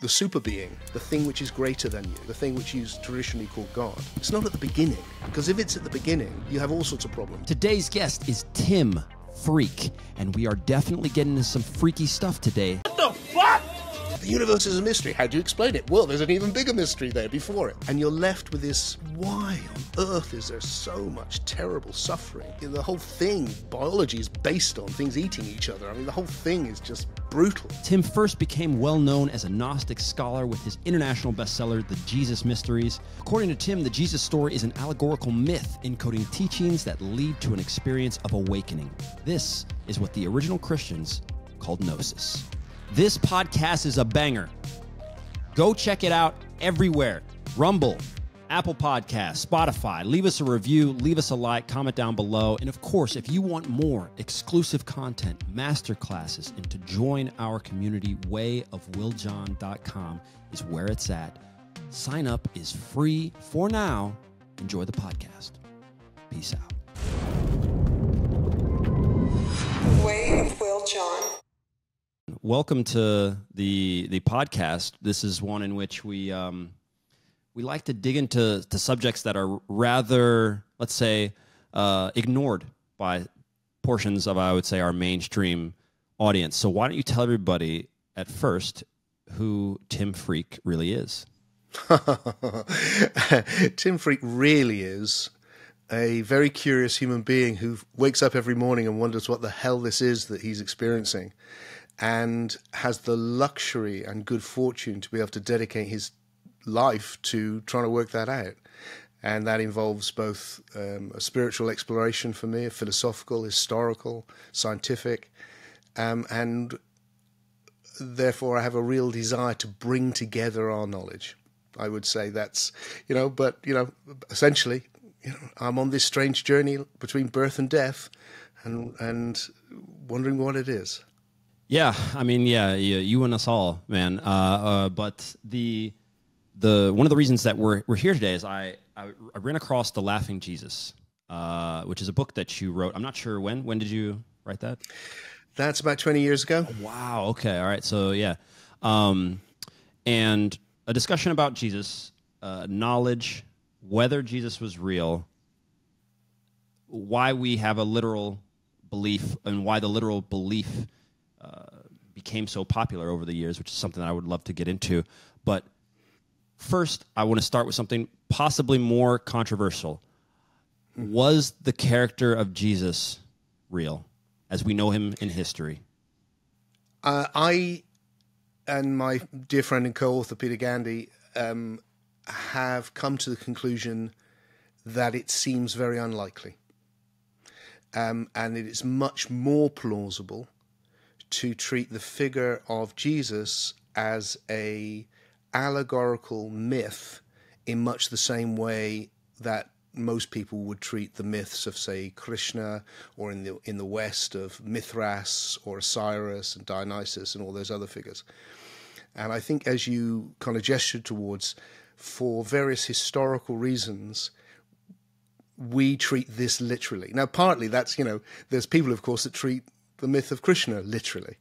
the super being, the thing which is greater than you, the thing which you traditionally call God. It's not at the beginning, because if it's at the beginning, you have all sorts of problems. Today's guest is Tim Freke, and we are definitely getting into some freaky stuff today. The universe is a mystery. How do you explain it? Well, there's an even bigger mystery there before it. And you're left with this why on earth is there so much terrible suffering? The whole thing, biology is based on things eating each other. I mean, the whole thing is just brutal. Tim first became well known as a Gnostic scholar with his international bestseller, The Jesus Mysteries. According to Tim, the Jesus story is an allegorical myth encoding teachings that lead to an experience of awakening. This is what the original Christians called Gnosis. This podcast is a banger. Go check it out everywhere Rumble, Apple Podcasts, Spotify. Leave us a review, leave us a like, comment down below. And of course, if you want more exclusive content, masterclasses, and to join our community, wayofwilljohn.com is where it's at. Sign up is free for now. Enjoy the podcast. Peace out. Way of Will John. Welcome to the the podcast. This is one in which we um, we like to dig into to subjects that are rather, let's say, uh, ignored by portions of I would say our mainstream audience. So why don't you tell everybody at first who Tim Freke really is? Tim Freke really is a very curious human being who wakes up every morning and wonders what the hell this is that he's experiencing and has the luxury and good fortune to be able to dedicate his life to trying to work that out. And that involves both um, a spiritual exploration for me, a philosophical, historical, scientific, um, and therefore I have a real desire to bring together our knowledge. I would say that's, you know, but, you know, essentially, you know, I'm on this strange journey between birth and death and, and wondering what it is. Yeah, I mean, yeah, you, you and us all, man. Uh, uh, but the the one of the reasons that we're we're here today is I I, I ran across the Laughing Jesus, uh, which is a book that you wrote. I'm not sure when. When did you write that? That's about 20 years ago. Wow. Okay. All right. So yeah, um, and a discussion about Jesus, uh, knowledge, whether Jesus was real, why we have a literal belief, and why the literal belief became so popular over the years, which is something I would love to get into. But first, I want to start with something possibly more controversial. Was the character of Jesus real, as we know him in history? Uh, I and my dear friend and co-author Peter Gandy um, have come to the conclusion that it seems very unlikely, um, and it is much more plausible to treat the figure of Jesus as a allegorical myth in much the same way that most people would treat the myths of, say, Krishna, or in the in the West of Mithras or Osiris and Dionysus and all those other figures. And I think, as you kind of gestured towards, for various historical reasons, we treat this literally. Now, partly that's you know, there's people, of course, that treat the myth of Krishna literally.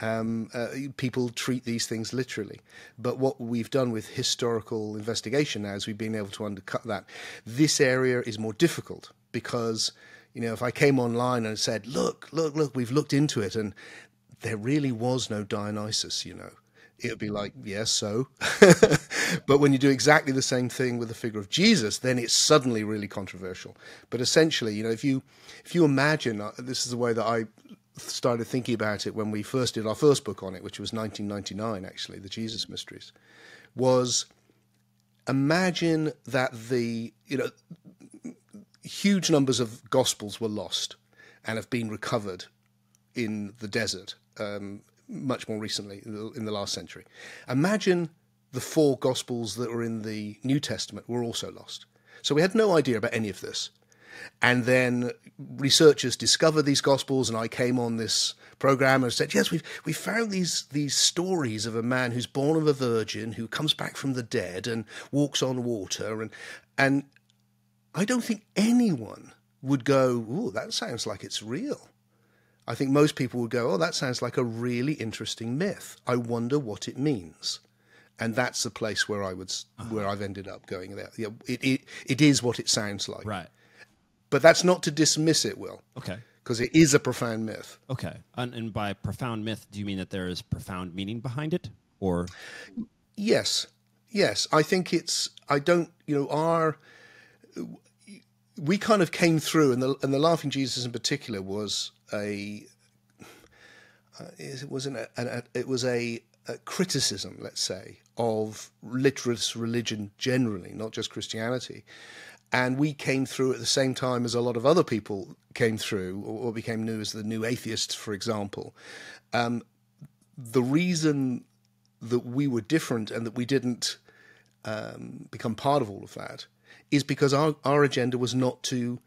Um, uh, people treat these things literally. But what we've done with historical investigation now is we've been able to undercut that. This area is more difficult because, you know, if I came online and said, look, look, look, we've looked into it and there really was no Dionysus, you know, it would be like, yes, so. but when you do exactly the same thing with the figure of Jesus, then it's suddenly really controversial. But essentially, you know, if you if you imagine, uh, this is the way that I started thinking about it when we first did our first book on it, which was 1999, actually, The Jesus Mysteries, was imagine that the, you know, huge numbers of gospels were lost and have been recovered in the desert um, much more recently, in the, in the last century. Imagine the four gospels that were in the New Testament were also lost. So we had no idea about any of this. And then researchers discovered these gospels, and I came on this program and said, "Yes, we've we found these these stories of a man who's born of a virgin, who comes back from the dead and walks on water." And and I don't think anyone would go, "Oh, that sounds like it's real." I think most people would go, "Oh, that sounds like a really interesting myth. I wonder what it means." and that's the place where I would s uh-huh. where I've ended up going there. Yeah, it, it it is what it sounds like, Right. But that's not to dismiss it, Will, Okay. because it is a profound myth. Okay. And, and by profound myth, do you mean that there is profound meaning behind it, or Yes, yes. I think it's. I don't. You know, our we kind of came through, and the and the Laughing Jesus in particular was a. Uh, it was an, an, a, it was a, a criticism, let's say, of literate religion generally, not just Christianity. And we came through at the same time as a lot of other people came through, or, became new as the new atheists, for example. Um, the reason that we were different and that we didn't um, become part of all of that is because our, our agenda was not to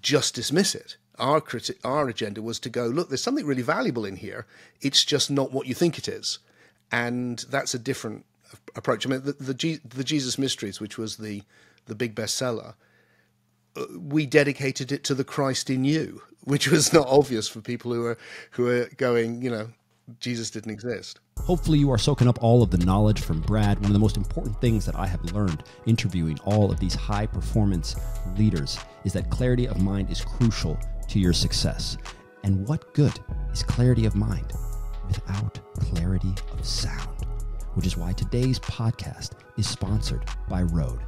just dismiss it. Our criti- our agenda was to go, look, there's something really valuable in here. It's just not what you think it is, and that's a different approach. I mean, the the, the Jesus Mysteries, which was the the big bestseller, uh, we dedicated it to the Christ in you, which was not obvious for people who are who are going, you know, Jesus didn't exist. Hopefully, you are soaking up all of the knowledge from Brad. One of the most important things that I have learned interviewing all of these high performance leaders is that clarity of mind is crucial to your success. And what good is clarity of mind without clarity of sound? Which is why today's podcast is sponsored by Rode.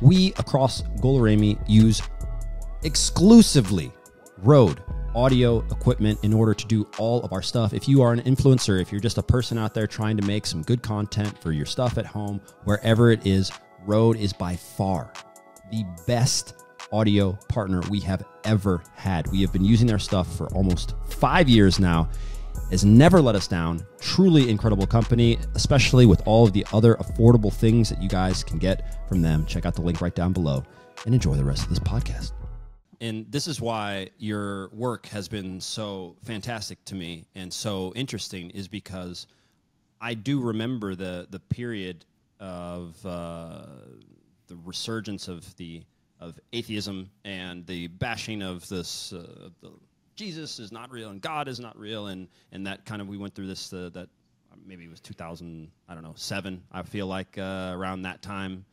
We across Goluremi use exclusively Rode audio equipment in order to do all of our stuff. If you are an influencer, if you're just a person out there trying to make some good content for your stuff at home, wherever it is, Rode is by far the best audio partner we have ever had. We have been using their stuff for almost five years now. Has never let us down. Truly incredible company, especially with all of the other affordable things that you guys can get from them. Check out the link right down below and enjoy the rest of this podcast and this is why your work has been so fantastic to me and so interesting is because I do remember the the period of uh, the resurgence of the of atheism and the bashing of this uh, the Jesus is not real and God is not real. And and that kind of we went through this uh, that maybe it was 2000 I don't know seven I feel like uh, around that time.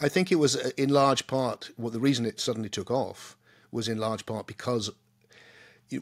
I think it was uh, in large part well, the reason it suddenly took off was in large part because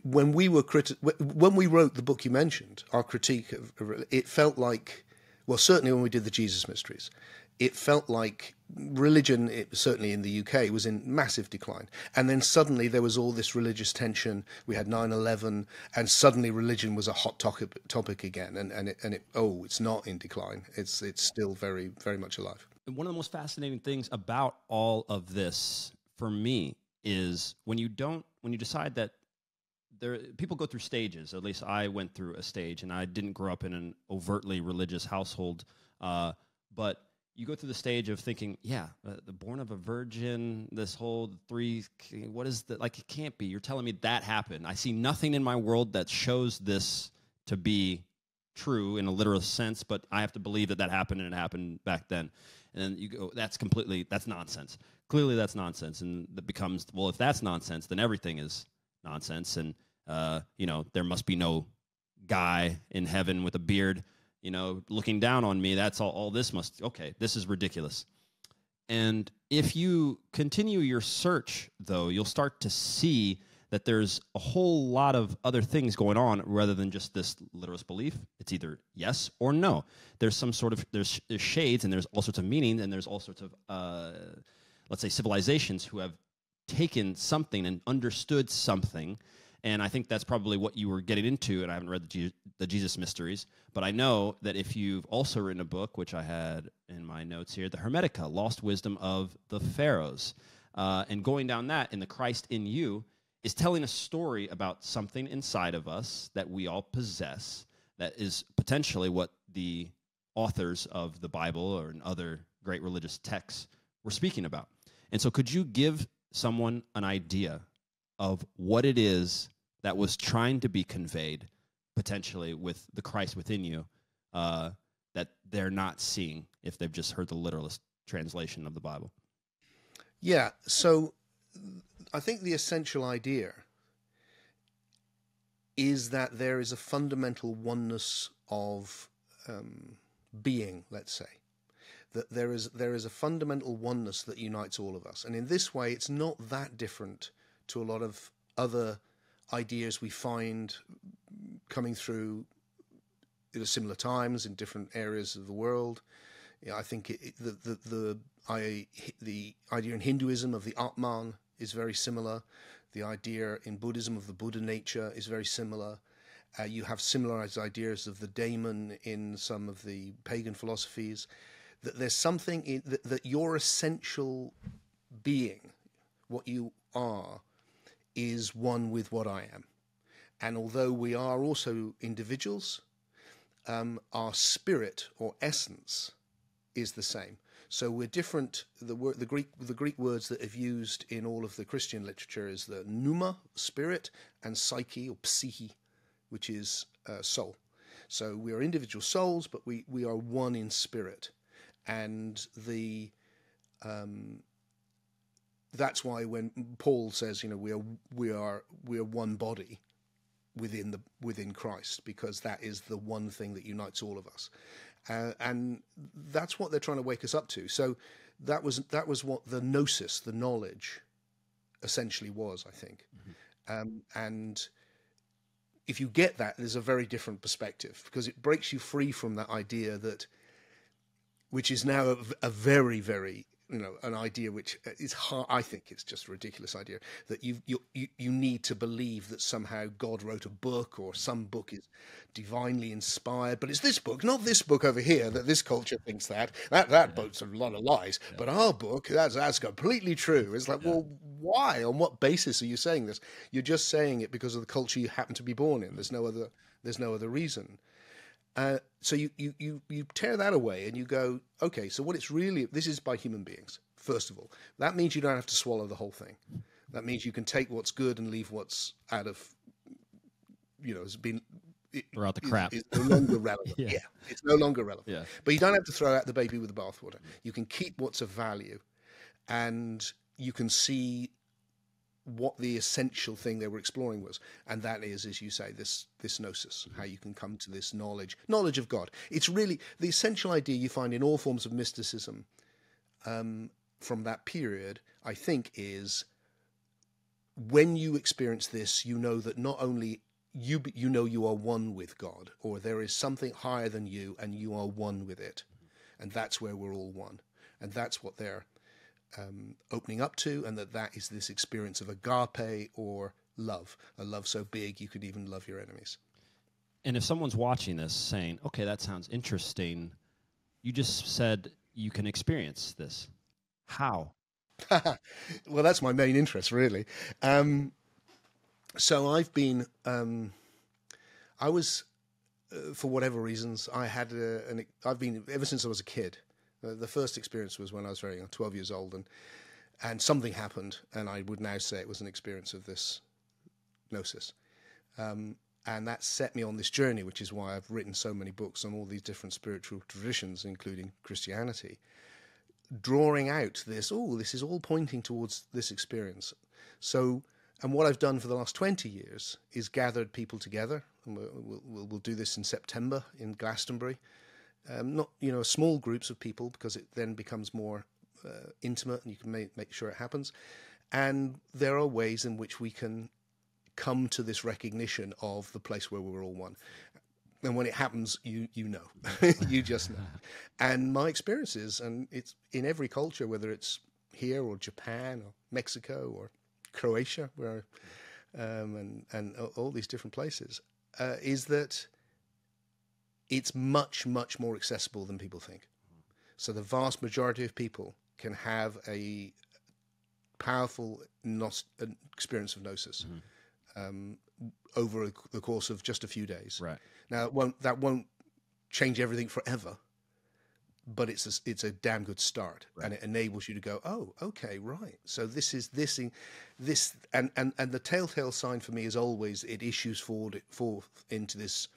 when we were criti- when we wrote the book you mentioned, our critique of it felt like, well, certainly when we did the Jesus Mysteries, it felt like religion, it, certainly in the UK, was in massive decline. And then suddenly there was all this religious tension. We had 9/11, and suddenly religion was a hot topic, topic again. And and it, and it oh, it's not in decline. It's it's still very very much alive. One of the most fascinating things about all of this for me is when you don't when you decide that there people go through stages at least i went through a stage and i didn't grow up in an overtly religious household uh, but you go through the stage of thinking yeah uh, the born of a virgin this whole three what is that like it can't be. You're telling me that happened. I see nothing in my world that shows this to be true in a literal sense but i have to believe that that happened and it happened back then. And then you go that's completely that's nonsense. Clearly that's nonsense and that becomes well if that's nonsense then everything is nonsense. And uh, you know there must be no guy in heaven with a beard you know looking down on me that's all, all this must okay this is ridiculous. And if you continue your search though you'll start to see that there's a whole lot of other things going on rather than just this literalist belief. It's either yes or no. There's some sort of there's, there's shades and there's all sorts of meaning and there's all sorts of uh, let's say civilizations who have taken something and understood something and I think that's probably what you were getting into. And I haven't read the, Je- the, Jesus Mysteries, but I know that if you've also written a book, which I had in my notes here, the Hermetica, Lost Wisdom of the Pharaohs, uh, and going down that in the Christ in you is telling a story about something inside of us that we all possess that is potentially what the authors of the Bible or other great religious texts were speaking about. And so, could you give someone an idea of what it is that was trying to be conveyed potentially with the Christ within you uh, that they're not seeing if they've just heard the literalist translation of the Bible? Yeah. So I think the essential idea is that there is a fundamental oneness of um, being, let's say, that there is there is a fundamental oneness that unites all of us, and in this way, it's not that different to a lot of other ideas we find coming through at similar times in different areas of the world. I think it, the the the, I, the idea in Hinduism of the Atman is very similar. The idea in Buddhism of the Buddha nature is very similar. Uh, you have similar ideas of the daemon in some of the pagan philosophies. That there's something in, that, that your essential being, what you are, is one with what I am. And although we are also individuals, um, our spirit or essence is the same. So we're different. The the Greek, the Greek words that have used in all of the Christian literature is the pneuma, spirit, and psyche or psyche, which is uh, soul. So we are individual souls, but we we are one in spirit, and the um, that's why when Paul says, you know, we are we are we are one body within the within Christ, because that is the one thing that unites all of us, uh, and that's what they're trying to wake us up to. So that was that was what the gnosis, the knowledge, essentially was, I think, mm-hmm. um, and if you get that, there's a very different perspective because it breaks you free from that idea that, which is now a, a very, very you know an idea which uh, is hard i think it's just a ridiculous idea that you you you need to believe that somehow god wrote a book or some book is divinely inspired but it's this book not this book over here that this culture thinks that that that yeah. book's a lot of lies yeah. but our book that's that's completely true it's like yeah. well why on what basis are you saying this you're just saying it because of the culture you happen to be born in there's no other there's no other reason uh, so you, you, you, you tear that away and you go, okay, so what it's really, this is by human beings, first of all. That means you don't have to swallow the whole thing. That means you can take what's good and leave what's out of, you know, has been. Throw out the crap. It's no longer relevant. yeah. yeah. It's no longer relevant. Yeah. But you don't have to throw out the baby with the bathwater. You can keep what's of value and you can see what the essential thing they were exploring was, and that is, as you say, this this gnosis, how you can come to this knowledge, knowledge of God. It's really the essential idea you find in all forms of mysticism um, from that period. I think is when you experience this, you know that not only you you know you are one with God, or there is something higher than you, and you are one with it, and that's where we're all one, and that's what they're um, opening up to, and that that is this experience of agape or love, a love so big you could even love your enemies. And if someone's watching this saying, okay, that sounds interesting, you just said you can experience this. How? well, that's my main interest, really. Um, so I've been, um, I was, uh, for whatever reasons, I had a, an, I've been, ever since I was a kid, the first experience was when I was very young, 12 years old, and and something happened, and I would now say it was an experience of this gnosis. Um, and that set me on this journey, which is why I've written so many books on all these different spiritual traditions, including Christianity, drawing out this, oh, this is all pointing towards this experience. So, and what I've done for the last 20 years is gathered people together, and we'll, we'll, we'll do this in September in Glastonbury, um, not you know small groups of people because it then becomes more uh, intimate and you can make, make sure it happens. And there are ways in which we can come to this recognition of the place where we're all one. And when it happens, you you know, you just know. And my experiences, and it's in every culture, whether it's here or Japan or Mexico or Croatia, where um, and and all these different places, uh, is that it's much, much more accessible than people think. So the vast majority of people can have a powerful nos- experience of gnosis mm-hmm. um, over a, the course of just a few days. Right now, won't, that won't change everything forever, but it's a, it's a damn good start, right. and it enables you to go, oh, okay, right. So this is this this and and and the telltale sign for me is always it issues forward forth into this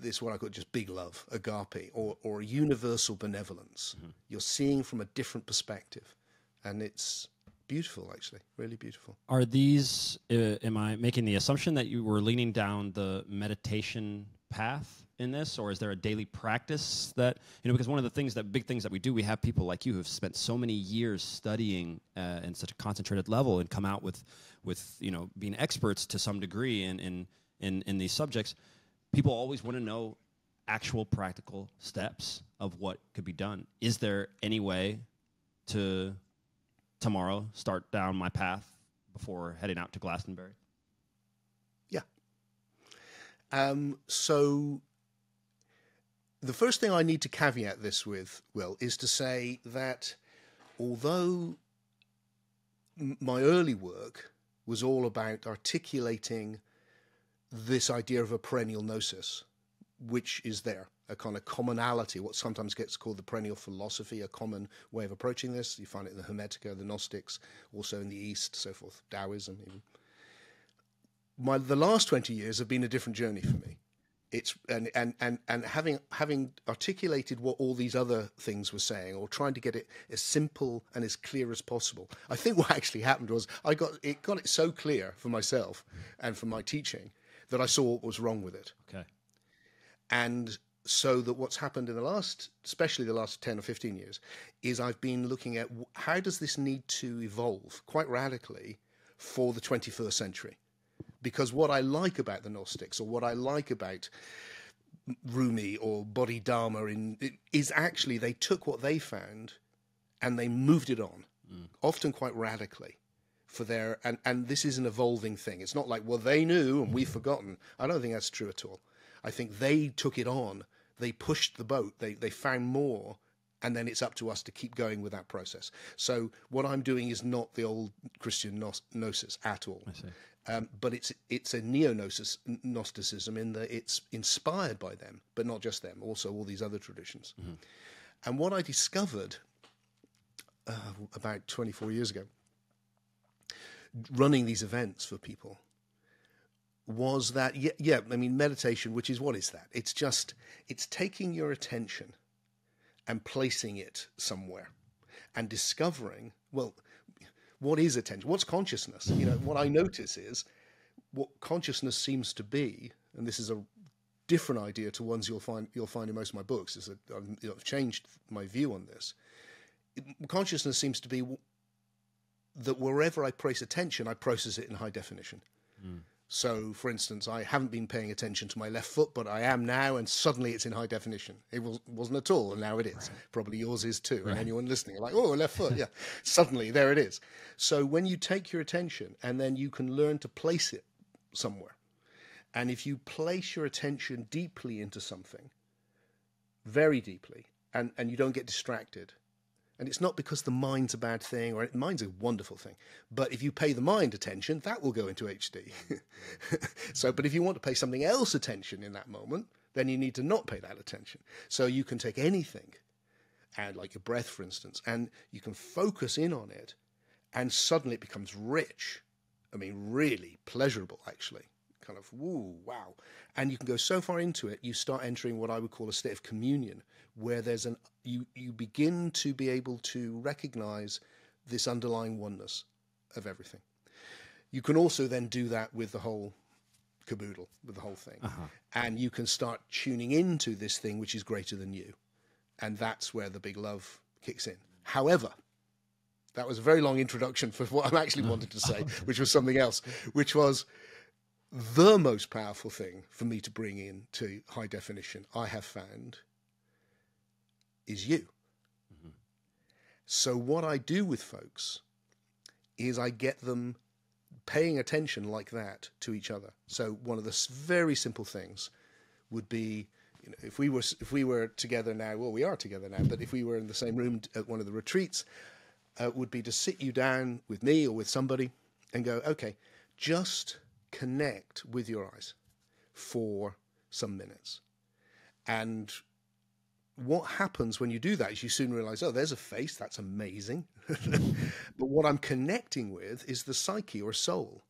this what I call just big love, agape, or or universal benevolence. Mm-hmm. You're seeing from a different perspective, and it's beautiful, actually, really beautiful. Are these? Uh, am I making the assumption that you were leaning down the meditation path? in this, or is there a daily practice that you know? Because one of the things that big things that we do, we have people like you who've spent so many years studying uh, in such a concentrated level and come out with with you know being experts to some degree in in in, in these subjects. People always want to know actual practical steps of what could be done. Is there any way to tomorrow start down my path before heading out to Glastonbury? Yeah. Um, so the first thing I need to caveat this with, Will, is to say that although my early work was all about articulating this idea of a perennial gnosis, which is there, a kind of commonality, what sometimes gets called the perennial philosophy, a common way of approaching this. You find it in the Hermetica, the Gnostics, also in the East, so forth, Taoism even. My, the last 20 years have been a different journey for me. It's, and, and, and, and having, having articulated what all these other things were saying, or trying to get it as simple and as clear as possible, I think what actually happened was I got it, got it so clear for myself and for my teaching that I saw what was wrong with it. Okay. And so that what's happened in the last, especially the last 10 or 15 years, is I've been looking at how does this need to evolve quite radically for the 21st century? Because what I like about the Gnostics, or what I like about Rumi or Bodhidharma, in, is actually they took what they found and they moved it on, mm. often quite radically for their and and this is an evolving thing. It's not like well they knew and we've forgotten. I don't think that's true at all. I think they took it on. They pushed the boat. They they found more, and then it's up to us to keep going with that process. So what I'm doing is not the old Christian gnos- gnosis at all. Um, but it's it's a neo-gnosis Gnosticism in that it's inspired by them, but not just them. Also all these other traditions. And what I discovered uh, about 24 years ago running these events for people was that yeah, yeah i mean meditation which is what is that? It's just it's taking your attention and placing it somewhere and discovering well what is attention? What's consciousness? You know what i notice is what consciousness seems to be and this is a different idea to ones you'll find you'll find in most of my books is that I've, I've changed my view on this. Consciousness seems to be that wherever I place attention, I process it in high definition. So, for instance, I haven't been paying attention to my left foot, but I am now, and suddenly it's in high definition. It was, wasn't at all, and now it is. Probably yours is too. And anyone listening, like, oh, left foot, yeah. suddenly, there it is. So, when you take your attention and then you can learn to place it somewhere, and if you place your attention deeply into something, very deeply, and, and you don't get distracted, and it's not because the mind's a bad thing or mind's a wonderful thing. But if you pay the mind attention, that will go into HD. so, but if you want to pay something else attention in that moment, then you need to not pay that attention. So you can take anything, and like your breath, for instance, and you can focus in on it, and suddenly it becomes rich. I mean, really pleasurable, actually. Kind of, woo, wow. And you can go so far into it, you start entering what I would call a state of communion, where there's an you you begin to be able to recognize this underlying oneness of everything. You can also then do that with the whole caboodle, with the whole thing, uh-huh. and you can start tuning into this thing which is greater than you, and that's where the big love kicks in. However, that was a very long introduction for what I actually wanted to say, which was something else, which was the most powerful thing for me to bring in to high definition I have found is you. So, what I do with folks is I get them paying attention like that to each other. So, one of the very simple things would be you know, if we were if we were together now, well, we are together now, but if we were in the same room at one of the retreats, uh, would be to sit you down with me or with somebody and go, okay, just connect with your eyes for some minutes. And what happens when you do that is you soon realize, oh, there's a face, that's amazing. but what I'm connecting with is the psyche or soul.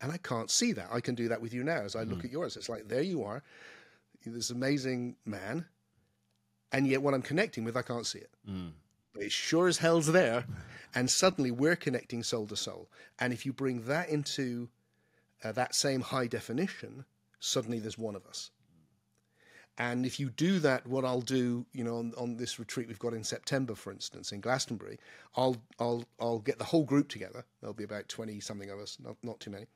And I can't see that. I can do that with you now as I look at yours. It's like, there you are, this amazing man. And yet, what I'm connecting with, I can't see it. But it sure as hell's there. And suddenly, we're connecting soul to soul. And if you bring that into uh, that same high definition, suddenly there's one of us. And if you do that, what I'll do, you know, on, on this retreat we've got in September, for instance, in Glastonbury, I'll I'll I'll get the whole group together. There'll be about twenty something of us, not not too many,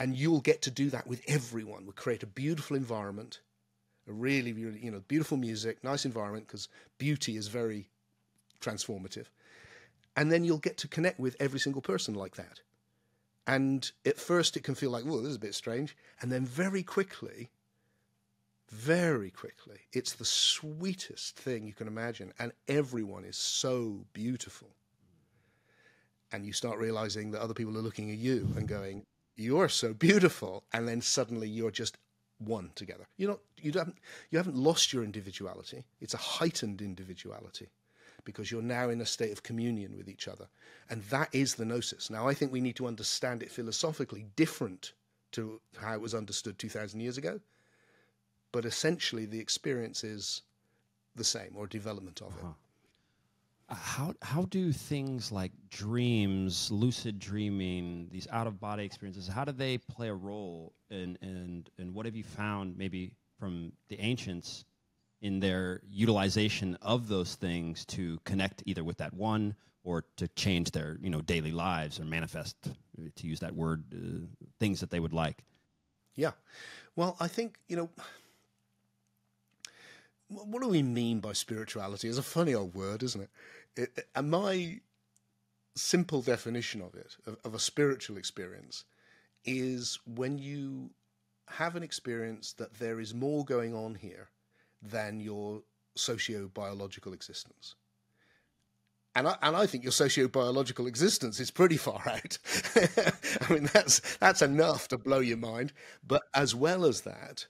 and you'll get to do that with everyone. We'll create a beautiful environment, a really, really, you know, beautiful music, nice environment because beauty is very transformative, and then you'll get to connect with every single person like that. And at first, it can feel like, "Well, this is a bit strange," and then very quickly very quickly. It's the sweetest thing you can imagine, and everyone is so beautiful. And you start realizing that other people are looking at you and going, "You're so beautiful," and then suddenly you're just one together. You're not, you haven't, you haven't lost your individuality. It's a heightened individuality because you're now in a state of communion with each other, and that is the gnosis. Now, I think we need to understand it philosophically different to how it was understood two thousand years ago but essentially the experience is the same or development of uh-huh. it. How how do things like dreams, lucid dreaming, these out of body experiences, how do they play a role in and and what have you found maybe from the ancients in their utilization of those things to connect either with that one or to change their you know daily lives or manifest to use that word uh, things that they would like yeah well i think you know what do we mean by spirituality? It's a funny old word, isn't it? it and my simple definition of it, of, of a spiritual experience, is when you have an experience that there is more going on here than your socio-biological existence. And I, and I think your socio-biological existence is pretty far out. I mean, that's that's enough to blow your mind. But as well as that,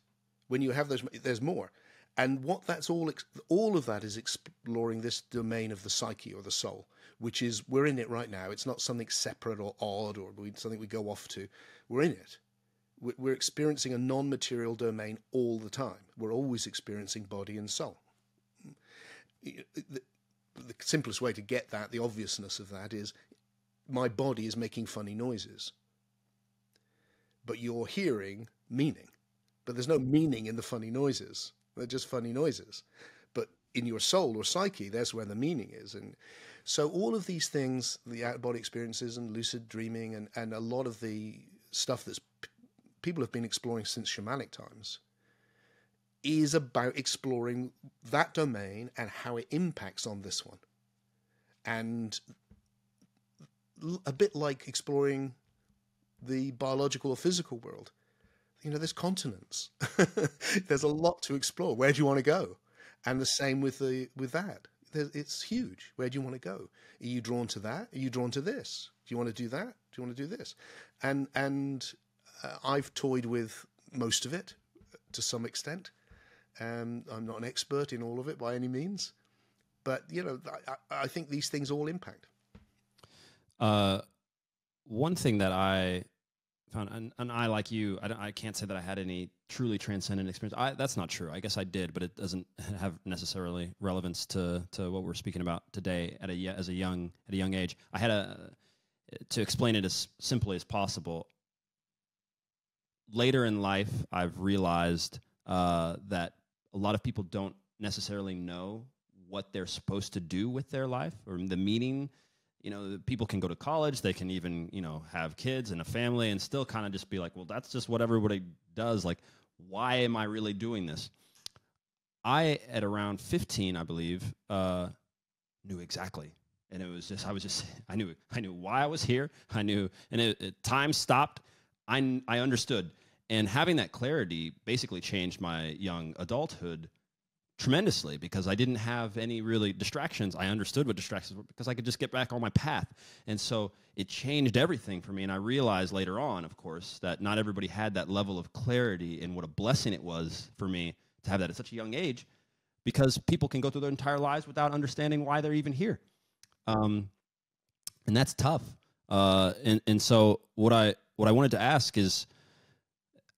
when you have those, there's more. And what that's all, all of that is exploring this domain of the psyche or the soul, which is we're in it right now. It's not something separate or odd or something we go off to. We're in it. We're experiencing a non-material domain all the time. We're always experiencing body and soul. The, the simplest way to get that, the obviousness of that, is my body is making funny noises, but you're hearing meaning. But there's no meaning in the funny noises they're just funny noises. But in your soul or psyche, that's where the meaning is. And so all of these things, the out body experiences and lucid dreaming and, and a lot of the stuff that people have been exploring since shamanic times is about exploring that domain and how it impacts on this one. And a bit like exploring the biological or physical world you know, there's continents. there's a lot to explore. Where do you want to go? And the same with the with that. It's huge. Where do you want to go? Are you drawn to that? Are you drawn to this? Do you want to do that? Do you want to do this? And and uh, I've toyed with most of it to some extent. Um, I'm not an expert in all of it by any means, but you know, I, I think these things all impact. Uh, one thing that I found and, and I like you I, I can't say that I had any truly transcendent experience. I, that's not true. I guess I did but it doesn't have necessarily relevance to to what we're speaking about today at a as a young at a young age. I had a to explain it as simply as possible later in life I've realized uh, that a lot of people don't necessarily know what they're supposed to do with their life or the meaning you know, people can go to college, they can even, you know, have kids and a family and still kind of just be like, well, that's just what everybody does. Like, why am I really doing this? I, at around 15, I believe, uh, knew exactly. And it was just, I was just, I knew, I knew why I was here. I knew, and it, it, time stopped. I, I understood. And having that clarity basically changed my young adulthood tremendously because I didn't have any really distractions. I understood what distractions were because I could just get back on my path. And so it changed everything for me. And I realized later on, of course, that not everybody had that level of clarity and what a blessing it was for me to have that at such a young age because people can go through their entire lives without understanding why they're even here. Um, and that's tough. Uh, and, and so what I, what I wanted to ask is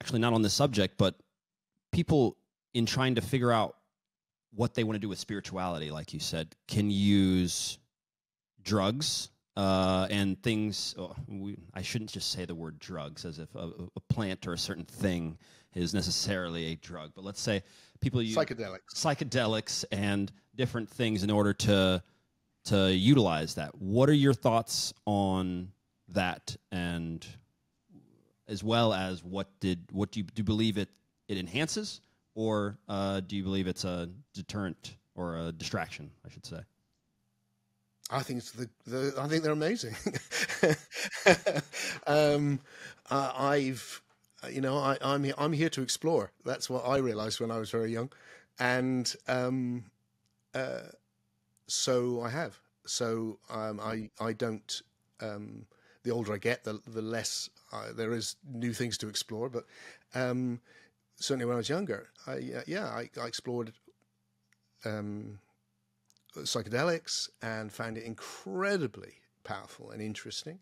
actually not on this subject, but people in trying to figure out what they want to do with spirituality, like you said, can use drugs uh, and things. Oh, we, I shouldn't just say the word drugs as if a, a, plant or a certain thing is necessarily a drug. But let's say people use Psychedelics. psychedelics and different things in order to to utilize that. What are your thoughts on that, and as well as what did what do you, do you believe it it enhances, or uh, do you believe it's a deterrent or a distraction? I should say. I think it's the, the I think they're amazing. um, uh, I've you know I, I'm he- I'm here to explore. That's what I realized when I was very young, and um, uh, so I have. So um, I I don't. Um, the older I get, the the less uh, there is new things to explore. But um, certainly when I was younger, I uh, yeah I, I explored. Um, psychedelics and found it incredibly powerful and interesting.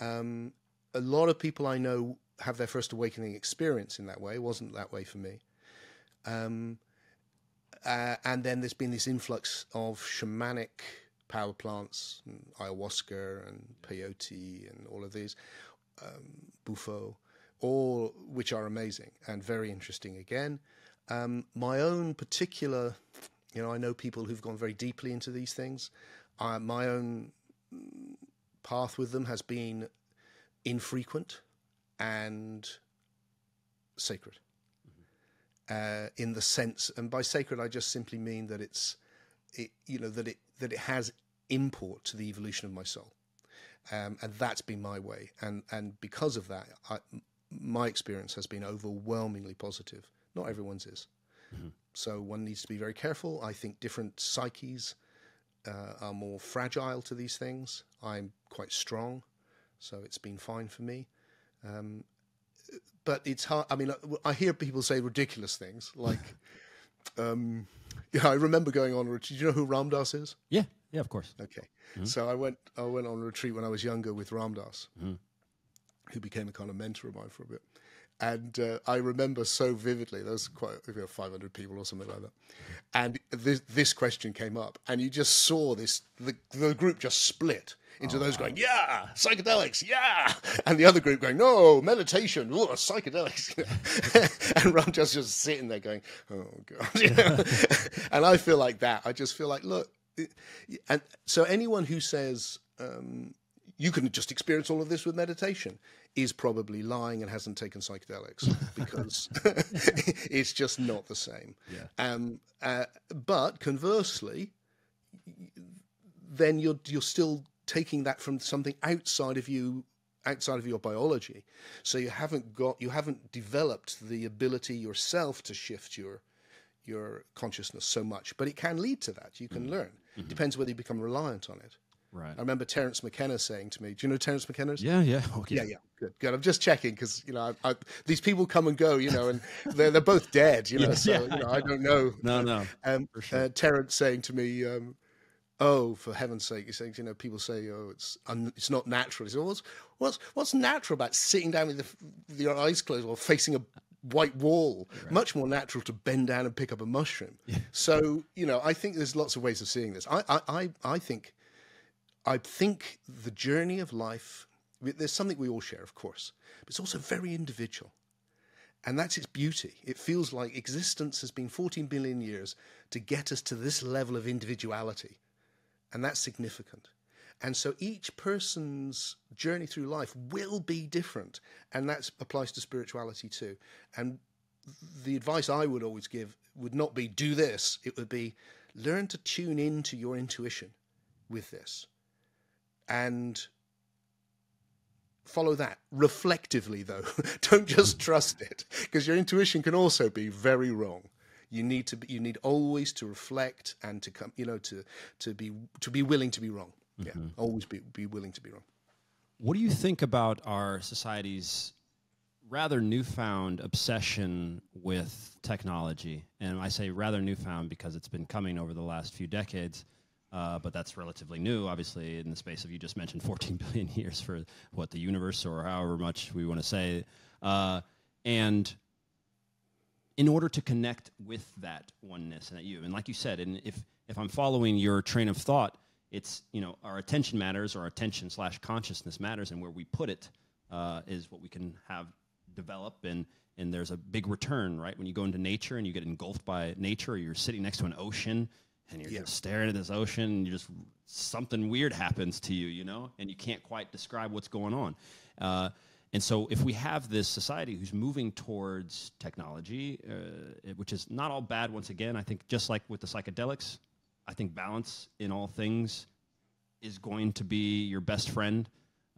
Um, a lot of people I know have their first awakening experience in that way. It wasn't that way for me. Um, uh, and then there's been this influx of shamanic power plants, and ayahuasca and peyote and all of these, um, bufo, all which are amazing and very interesting again. Um, my own particular you know, I know people who've gone very deeply into these things. Uh, my own path with them has been infrequent and sacred. Uh, in the sense, and by sacred, I just simply mean that it's, it, you know, that it that it has import to the evolution of my soul, um, and that's been my way. And and because of that, I, my experience has been overwhelmingly positive. Not everyone's is. So one needs to be very careful. I think different psyches uh, are more fragile to these things. I'm quite strong, so it's been fine for me. Um, but it's hard. I mean, I hear people say ridiculous things like, um, yeah, I remember going on a retreat. Do you know who Ram Dass is? Yeah, yeah, of course. Okay, so I went I went on a retreat when I was younger with Ram Dass, who became a kind of mentor of mine for a bit. And uh, I remember so vividly. There was quite you know, 500 people or something like that, and this, this question came up, and you just saw this. The, the group just split into those going, "Yeah, psychedelics, yeah," and the other group going, "No, meditation, oh, psychedelics." and Ram Dass just just sitting there going, "Oh god," you know? and I feel like that. I just feel like, look, and so anyone who says um, you can just experience all of this with meditation is probably lying and hasn't taken psychedelics because it's just not the same. Yeah. Um, uh, but conversely, then you're you're still taking that from something outside of you outside of your biology. So you haven't got you haven't developed the ability yourself to shift your your consciousness so much but it can lead to that. You can learn. Depends whether you become reliant on it Right. i remember terence mckenna saying to me do you know terence mckenna? Yeah, yeah. Okay. yeah, yeah, good, good. I'm just checking because you know I, I, these people come and go, you know, and they're they're both dead, you know. Yeah, so yeah, you know, I I, don't know. No, no. Um, sure. uh, Terence saying to me, um, "Oh, for heaven's sake!" He's saying, you know, people say, "Oh, it's un- it's not natural." He said, "What's what's what's natural about sitting down with, the, with your eyes closed or facing a white wall? Much more natural to bend down and pick up a mushroom." So you know, I think there's lots of ways of seeing this. I I I, I think I think the journey of life. There's something we all share, of course, but it's also very individual. And that's its beauty. It feels like existence has been 14 billion years to get us to this level of individuality. And that's significant. And so each person's journey through life will be different. And that applies to spirituality too. And the advice I would always give would not be do this, it would be learn to tune into your intuition with this and follow that reflectively though. Don't just hmm. trust it because your intuition can also be very wrong. You need to be, you need always to reflect and to come you know to to be to be willing to be wrong. Yeah mm-hmm. always be, be willing to be wrong. What do you think about our society's rather newfound obsession with technology? And I say rather newfound because it's been coming over the last few decades, uh, but that's relatively new, obviously, in the space of you just mentioned 14 billion years for what the universe or however much we want to say. Uh, and in order to connect with that oneness and that you, and like you said, and if if I'm following your train of thought, it's you know our attention matters, our attention slash consciousness matters, and where we put it uh, is what we can have develop and and there's a big return, right? When you go into nature and you get engulfed by nature, or you're sitting next to an ocean and you're Yeah. just staring at this ocean, and you just something weird happens to you, you know, and you can't quite describe what's going on. Uh, and so, if we have this society who's moving towards technology, uh, which is not all bad, once again, I think just like with the psychedelics, I think balance in all things is going to be your best friend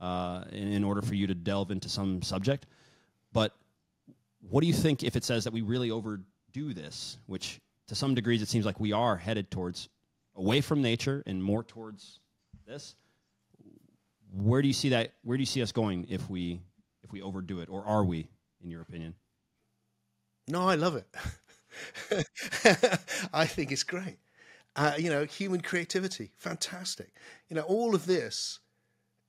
uh, in, in order for you to delve into some subject. But what do you think if it says that we really overdo this, which to some degrees it seems like we are headed towards away from nature and more towards this? Where do you see that? Where do you see us going if we if we overdo it, or are we, in your opinion? No, I love it. I think it's great. Uh, you know, human creativity, fantastic. You know, all of this,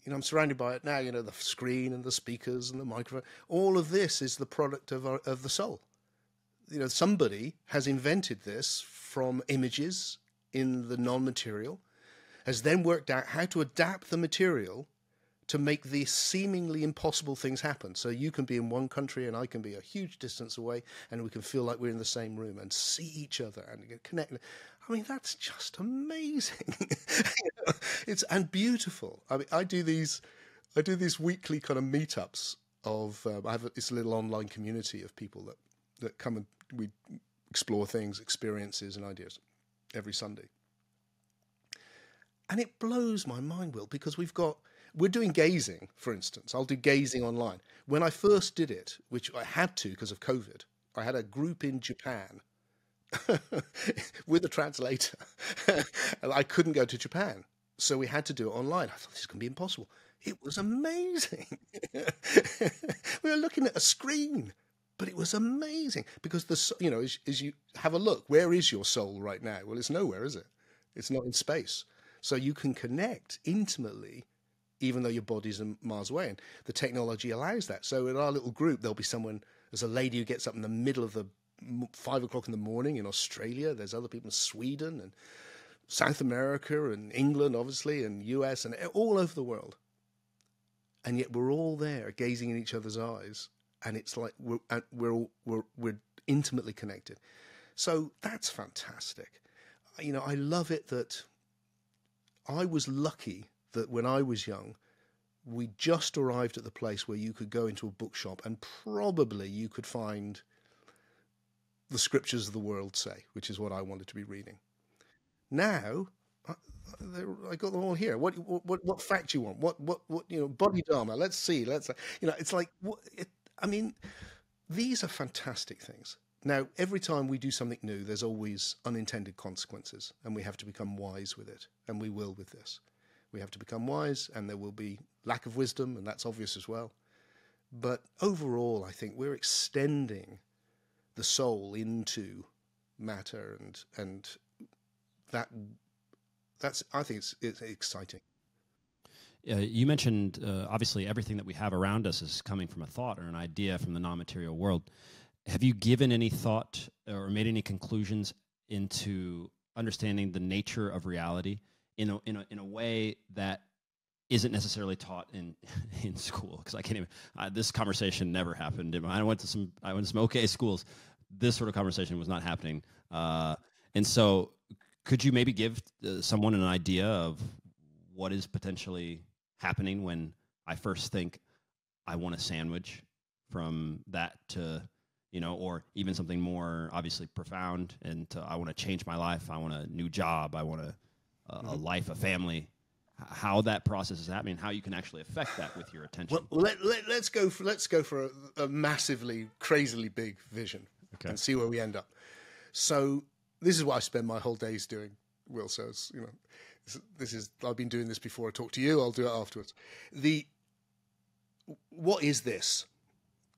you know, I'm surrounded by it now. You know, the screen and the speakers and the microphone. All of this is the product of our, of the soul. You know, somebody has invented this from images in the non-material, has then worked out how to adapt the material to make these seemingly impossible things happen. So you can be in one country and I can be a huge distance away, and we can feel like we're in the same room and see each other and connect. I mean, that's just amazing. It's and beautiful. I mean, I do these, I do these weekly kind of meetups of. Um, I have this little online community of people that that come and we explore things, experiences, and ideas every Sunday. And it blows my mind, Will, because we've got we're doing gazing, for instance. I'll do gazing online. When I first did it, which I had to because of COVID, I had a group in Japan with a translator. and I couldn't go to Japan. So we had to do it online. I thought this is going to be impossible. It was amazing. we were looking at a screen, but it was amazing because the you know as, as you have a look, where is your soul right now? Well, it's nowhere, is it? It's not in space. So you can connect intimately even though your body's miles away. And the technology allows that. So in our little group, there'll be someone, there's a lady who gets up in the middle of the five o'clock in the morning in Australia. There's other people in Sweden and South America and England, obviously, and US and all over the world. And yet we're all there gazing in each other's eyes. And it's like we're, we're, all, we're, we're intimately connected. So that's fantastic. You know, I love it that I was lucky that when I was young, we just arrived at the place where you could go into a bookshop and probably you could find the scriptures of the world say, which is what I wanted to be reading. Now, I, I got them all here. What, what, what fact you want? What, what, what, you know, Bodhidharma. Let's see. Let's, you know, it's like, what, it, I mean, these are fantastic things. Now, every time we do something new, there's always unintended consequences, and we have to become wise with it, and we will with this. We have to become wise, and there will be lack of wisdom, and that's obvious as well. But overall, I think we're extending the soul into matter, and and that that's I think it's it's exciting. Uh, you mentioned uh, obviously everything that we have around us is coming from a thought or an idea from the non-material world. Have you given any thought or made any conclusions into understanding the nature of reality in a, in a, in a way that isn't necessarily taught in in school? Because I can't even. Uh, this conversation never happened. I went to some I went to some okay schools. This sort of conversation was not happening. Uh, and so, could you maybe give uh, someone an idea of what is potentially happening when I first think I want a sandwich from that to you know or even something more obviously profound and to, I want to change my life I want a new job I want a, a, a mm-hmm. life a family H- how that process is happening how you can actually affect that with your attention Well, let, let, let's go for let's go for a, a massively, crazily big vision Okay. and see where we end up. So this is what I spend my whole days doing. Will says, you know, this, is I've been doing this before I talk to you. I'll do it afterwards. The what is this?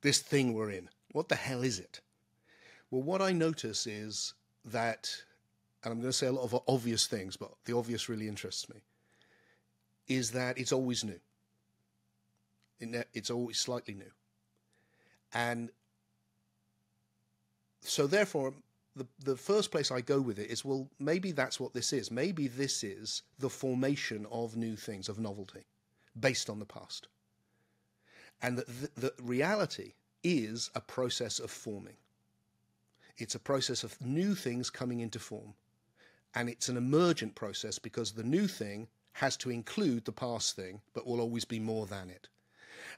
This thing we're in. What the hell is it? Well, what I notice is that, and I'm going to say a lot of obvious things, but the obvious really interests me. Is that it's always new. It's always slightly new. And so, therefore, the, the first place I go with it is well, maybe that's what this is. Maybe this is the formation of new things, of novelty, based on the past. And that the, reality is a process of forming. It's a process of new things coming into form. And it's an emergent process because the new thing has to include the past thing, but will always be more than it.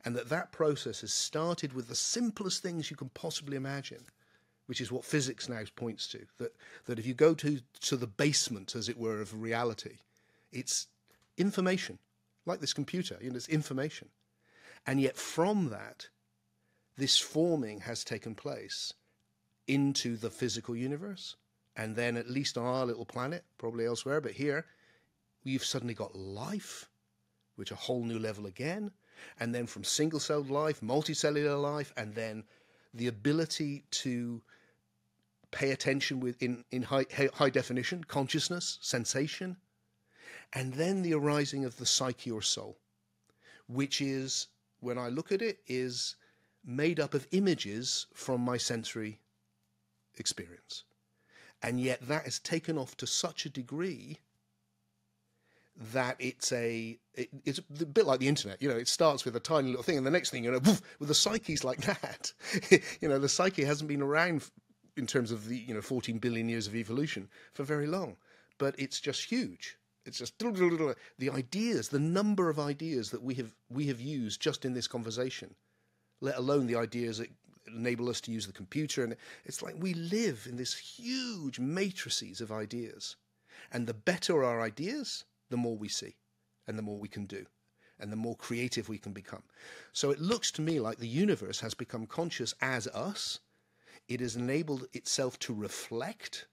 And that that process has started with the simplest things you can possibly imagine, which is what physics now points to. That, that if you go to, to the basement, as it were, of reality, it's information, like this computer, you know, it's information. And yet from that, this forming has taken place into the physical universe. And then, at least on our little planet, probably elsewhere, but here, you've suddenly got life, which a whole new level again. And then from single celled life, multicellular life, and then the ability to pay attention with in, in high, high definition, consciousness, sensation, and then the arising of the psyche or soul, which is, when I look at it, is made up of images from my sensory experience. And yet that is taken off to such a degree that it's a it, it's a bit like the internet. You know, it starts with a tiny little thing, and the next thing you know, woof, with the psyche's like that. you know, the psyche hasn't been around in terms of the you know 14 billion years of evolution for very long, but it's just huge. It's just the ideas, the number of ideas that we have we have used just in this conversation, let alone the ideas that enable us to use the computer. And it's like we live in this huge matrices of ideas, and the better our ideas, the more we see, and the more we can do, and the more creative we can become. So it looks to me like the universe has become conscious as us. It has enabled itself to reflect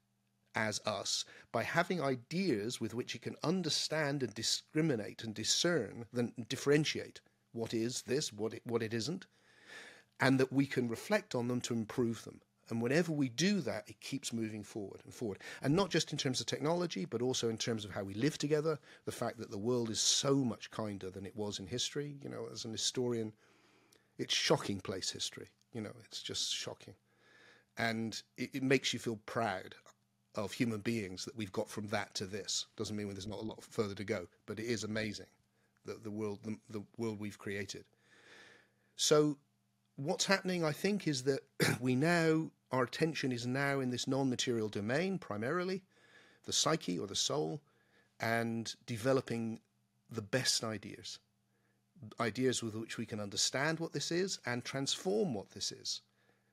as us by having ideas with which it can understand and discriminate and discern, then differentiate what is this, what it, what it isn't, and that we can reflect on them to improve them. And whenever we do that, it keeps moving forward and forward. And not just in terms of technology, but also in terms of how we live together. The fact that the world is so much kinder than it was in history. You know, as an historian, it's shocking place history. You know, it's just shocking. And it, it makes you feel proud of human beings that we've got from that to this. Doesn't mean there's not a lot further to go, but it is amazing the, the world the, the world we've created. So what's happening, I think, is that we now our attention is now in this non-material domain primarily, the psyche or the soul, and developing the best ideas, ideas with which we can understand what this is and transform what this is,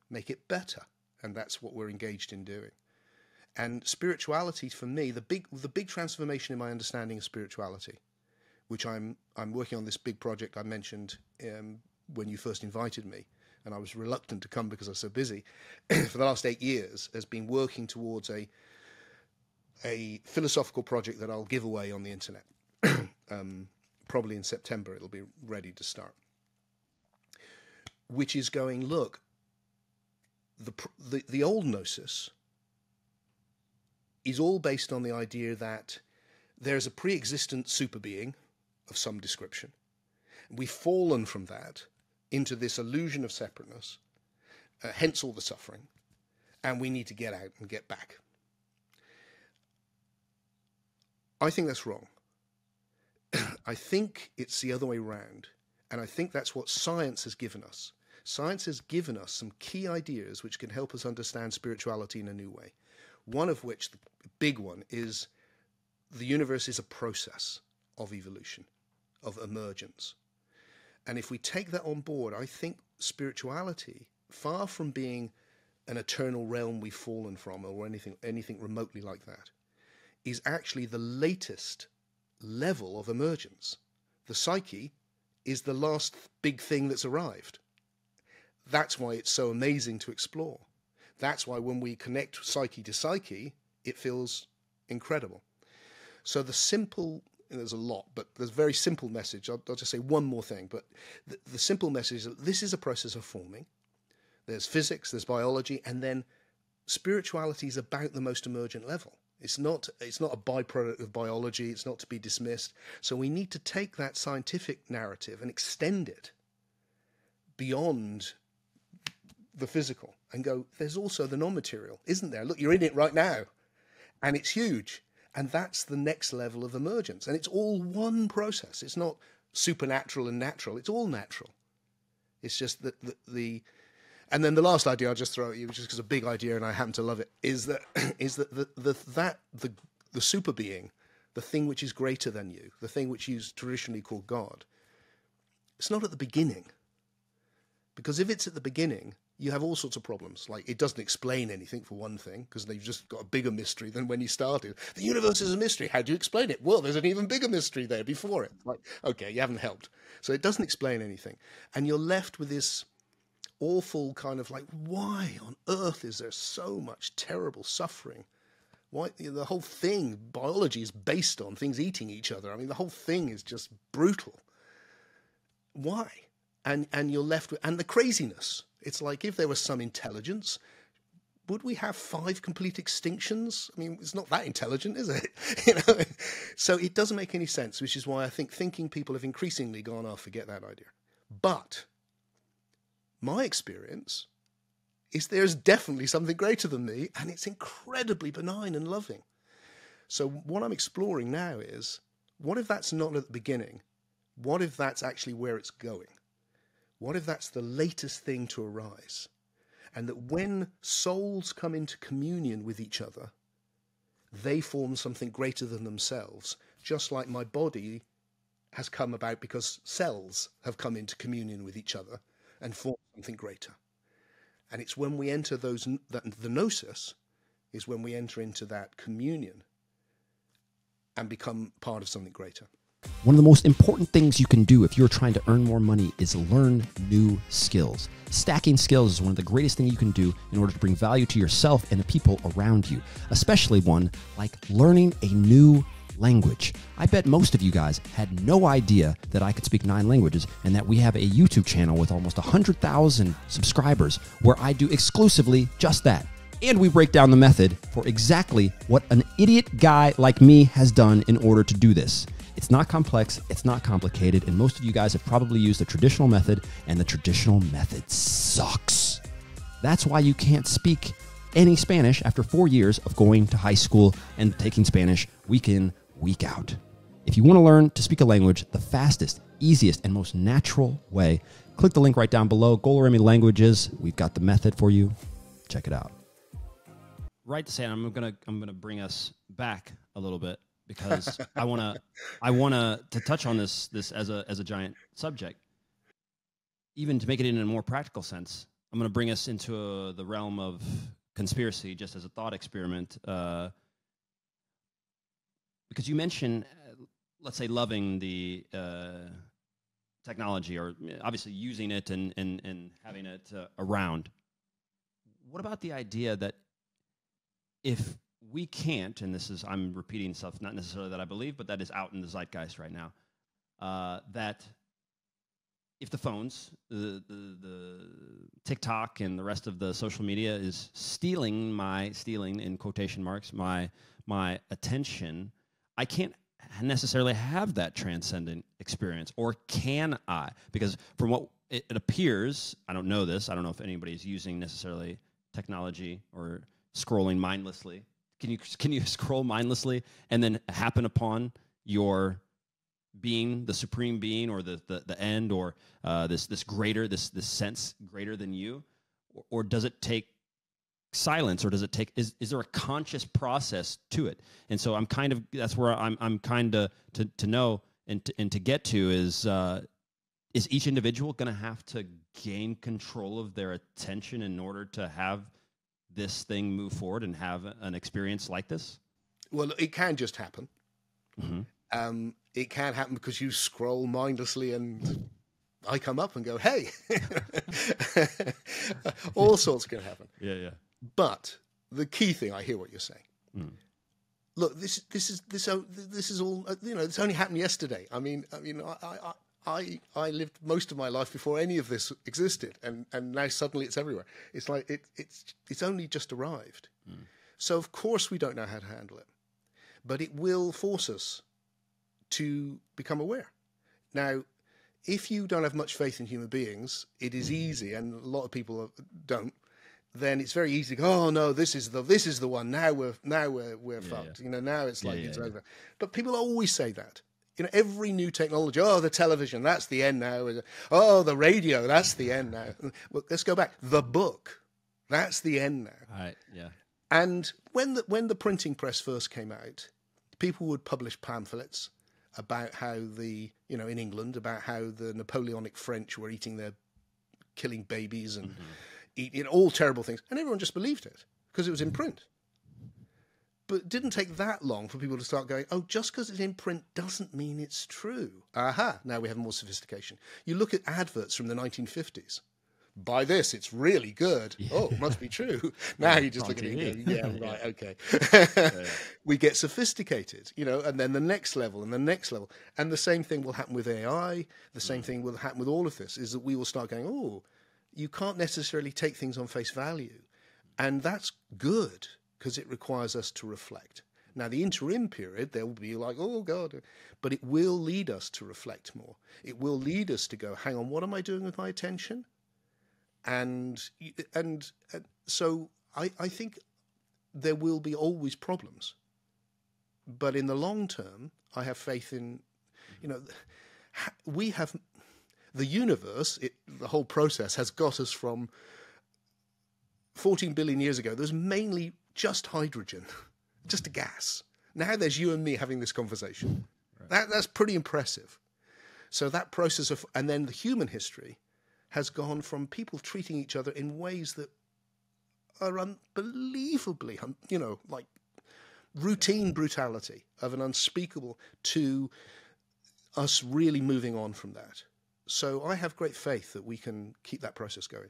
make it better, and that's what we're engaged in doing. And spirituality, for me, the big the big transformation in my understanding of spirituality, which I'm I'm working on this big project I mentioned um, when you first invited me, and I was reluctant to come because I was so busy. for the last eight years, has been working towards a a philosophical project that I'll give away on the internet. um, probably in September, it'll be ready to start. Which is going, look, the the, the old gnosis is all based on the idea that there's a pre existent super being of some description. We've fallen from that into this illusion of separateness, uh, hence all the suffering, and we need to get out and get back. I think that's wrong. I think it's the other way around, and I think that's what science has given us. Science has given us some key ideas which can help us understand spirituality in a new way. One of which, the big one, is the universe is a process of evolution, of emergence. And if we take that on board, I think spirituality, far from being an eternal realm we've fallen from or anything anything remotely like that, is actually the latest level of emergence. The psyche is the last big thing that's arrived. That's why it's so amazing to explore. That's why when we connect psyche to psyche, it feels incredible. So the simple, there's a lot, but there's a very simple message. I'll, I'll just say one more thing, but the, the simple message is that this is a process of forming. There's physics, there's biology, and then spirituality is about the most emergent level. It's not, it's not a byproduct of biology, it's not to be dismissed. So we need to take that scientific narrative and extend it beyond the physical and go, there's also the non material, isn't there? Look, you're in it right now. And it's huge. And that's the next level of emergence. And it's all one process. It's not supernatural and natural, it's all natural. It's just that the, the, and then the last idea I'll just throw at you, which is because a big idea and I happen to love it, is that is that the, the that the the super being, the thing which is greater than you, the thing which you traditionally call God, it's not at the beginning. Because if it's at the beginning, you have all sorts of problems. Like it doesn't explain anything for one thing, because they've just got a bigger mystery than when you started. The universe is a mystery. How do you explain it? Well, there's an even bigger mystery there before it. Like, okay, you haven't helped. So it doesn't explain anything. And you're left with this awful kind of like, why on earth is there so much terrible suffering? Why you know, the whole thing, biology is based on things eating each other. I mean, the whole thing is just brutal. Why? And and you're left with and the craziness. It's like if there was some intelligence, would we have five complete extinctions? I mean, it's not that intelligent, is it? you know, so it doesn't make any sense, which is why I think thinking people have increasingly gone, "Oh, forget that idea." But my experience is there's definitely something greater than me, and it's incredibly benign and loving. So what I'm exploring now is, what if that's not at the beginning? What if that's actually where it's going? What if that's the latest thing to arise? And that when souls come into communion with each other, they form something greater than themselves, just like my body has come about because cells have come into communion with each other and form something greater. And it's when we enter those, that, the gnosis is when we enter into that communion and become part of something greater. One of the most important things you can do if you're trying to earn more money is learn new skills. Stacking skills is one of the greatest things you can do in order to bring value to yourself and the people around you, especially one like learning a new language. I bet most of you guys had no idea that I could speak nine languages and that we have a YouTube channel with almost 100,000 subscribers where I do exclusively just that. And we break down the method for exactly what an idiot guy like me has done in order to do this. It's not complex, it's not complicated, and most of you guys have probably used the traditional method, and the traditional method sucks. That's why you can't speak any Spanish after four years of going to high school and taking Spanish week in, week out. If you want to learn to speak a language the fastest, easiest, and most natural way, click the link right down below. Goluremi Languages. We've got the method for you. Check it out. Right to say, I'm gonna I'm gonna bring us back a little bit because I wanna I wanna to touch on this this as a as a giant subject, even to make it in a more practical sense. I'm gonna bring us into uh the realm of conspiracy, just as a thought experiment. Uh, because you mentioned, uh, let's say, loving the uh, technology or obviously using it and, and, and having it uh, around. What about the idea that if we can't, and this is, I'm repeating stuff not necessarily that I believe, but that is out in the zeitgeist right now, uh, that if the phones, the, the, the TikTok and the rest of the social media is stealing my, stealing in quotation marks, my, my attention, I can't necessarily have that transcendent experience, or can I? Because from what it, it appears, I don't know this. I don't know if anybody is using necessarily technology or scrolling mindlessly. Can you can you scroll mindlessly and then happen upon your being, the supreme being, or the the, the end, or uh, this this greater this this sense greater than you, or, or does it take silence or does it take is, is there a conscious process to it? And so i'm kind of that's where i'm, I'm kind of to, to know and to, and to get to is uh, is each individual going to have to gain control of their attention in order to have this thing move forward and have an experience like this Well, it can just happen. Um, it can happen because you scroll mindlessly and I come up and go, hey. All sorts can happen. yeah yeah But the key thing, I hear what you're saying. Look, this this is this this is all you know. This only happened yesterday. I mean, I mean, I I, I I lived most of my life before any of this existed, and and now suddenly it's everywhere. It's like it it's it's only just arrived. Hmm. So of course we don't know how to handle it, but it will force us to become aware. Now, if you don't have much faith in human beings, it is hmm. easy, and a lot of people don't. Then it's very easy to go, oh no, this is the this is the one. Now we're now we're we're fucked. You know, now it's like yeah, it's yeah. over. But people always say that. You know, every new technology, oh, the television, that's the end now. Oh, the radio, that's the end now. Well, let's go back. The book, that's the end now. Right. Yeah. And when the, when the printing press first came out, people would publish pamphlets about how the, you know, in England, about how the Napoleonic French were eating their, killing babies and mm-hmm. eating all terrible things. And everyone just believed it because it was in mm-hmm. print. But it didn't take that long for people to start going, oh, just because it's in print doesn't mean it's true. Aha, now we have more sophistication. You look at adverts from the 1950s. Buy this, it's really good. Oh, must be true. now you just on look at it and go, yeah, right, okay. we get sophisticated, you know, and then the next level and the next level. And the same thing will happen with AI. The same mm. thing will happen with all of this is that we will start going, oh, you can't necessarily take things on face value. And that's good because it requires us to reflect. Now, the interim period, there will be like, oh, God, but it will lead us to reflect more. It will lead us to go, hang on, what am I doing with my attention? And, and, and so I, I think there will be always problems. But in the long term, I have faith in, you know, we have the universe, it, the whole process has got us from 14 billion years ago. There's mainly just hydrogen, just a gas. Now there's you and me having this conversation. That, that's pretty impressive. So that process of, and then the human history has gone from people treating each other in ways that are unbelievably, you know, like routine brutality of an unspeakable to us really moving on from that. So I have great faith that we can keep that process going.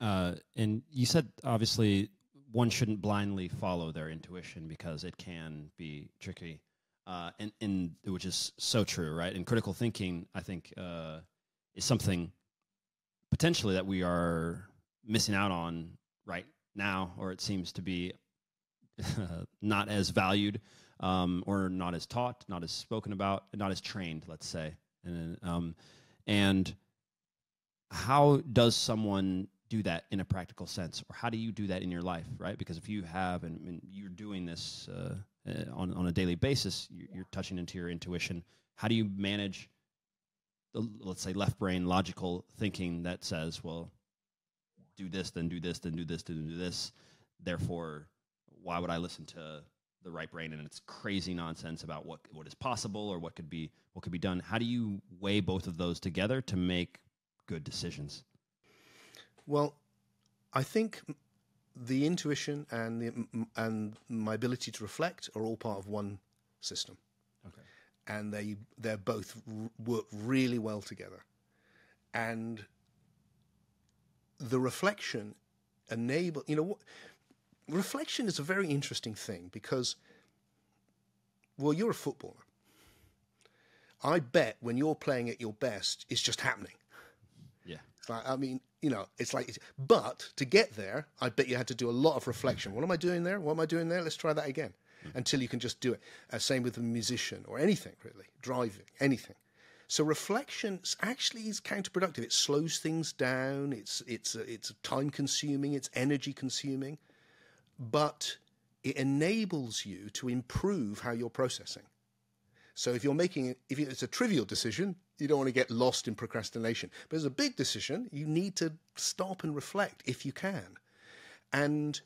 Uh, and you said obviously one shouldn't blindly follow their intuition because it can be tricky, uh, and, and which is so true, right? And critical thinking, I think, uh, is something potentially that we are missing out on right now, or it seems to be not as valued, um, or not as taught, not as spoken about, not as trained, let's say, and um, and how does someone do that in a practical sense or how do you do that in your life right? Because if you have and, and you're doing this uh, uh, on, on a daily basis you're, you're touching into your intuition. How do you manage the let's say left brain logical thinking that says well do this then do this then do this then do this. Therefore why would i listen to the right brain and it's crazy nonsense about what what is possible or what could be what could be done? How do you weigh both of those together to make good decisions Well, I think the intuition and the and my ability to reflect are all part of one system, okay. And they they're both r- work really well together, and the reflection enable you know what reflection is a very interesting thing because well you're a footballer. I bet when you're playing at your best it's just happening. Yeah. Like, I mean, you know, it's like, but to get there, I bet you had to do a lot of reflection. What am I doing there? What am I doing there? Let's try that again until you can just do it. Uh, same with a musician or anything, really, driving, anything. So reflection actually is counterproductive. It slows things down. It's it's uh, it's time consuming. It's energy consuming, but it enables you to improve how you're processing. So if you're making if it's a trivial decision, you don't want to get lost in procrastination. But as a big decision, you need to stop and reflect if you can. And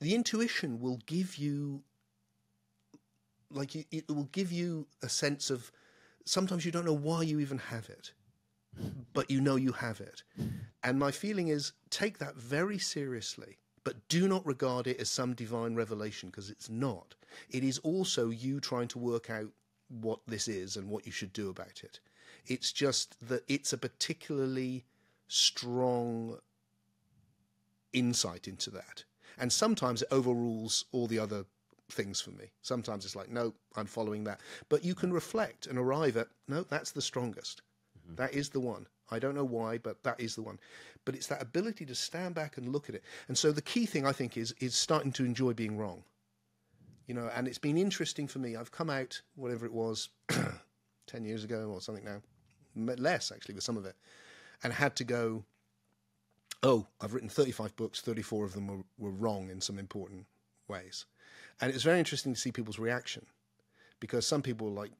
the intuition will give you like it will give you a sense of sometimes you don't know why you even have it but you know you have it and my feeling is take that very seriously but do not regard it as some divine revelation because it's not it is also you trying to work out what this is and what you should do about it it's just that it's a particularly strong insight into that. And sometimes it overrules all the other things for me. Sometimes it's like, no, I'm following that. But you can reflect and arrive at, no, that's the strongest. Mm-hmm. That is the one. I don't know why, but that is the one. But it's that ability to stand back and look at it. And so the key thing I think is is starting to enjoy being wrong. You know, and it's been interesting for me. I've come out, whatever it was, 10 years ago or something now, less actually with some of it, and had to go, oh, I've written 35 books, 34 of them were, were wrong in some important ways. And it was very interesting to see people's reaction because some people like,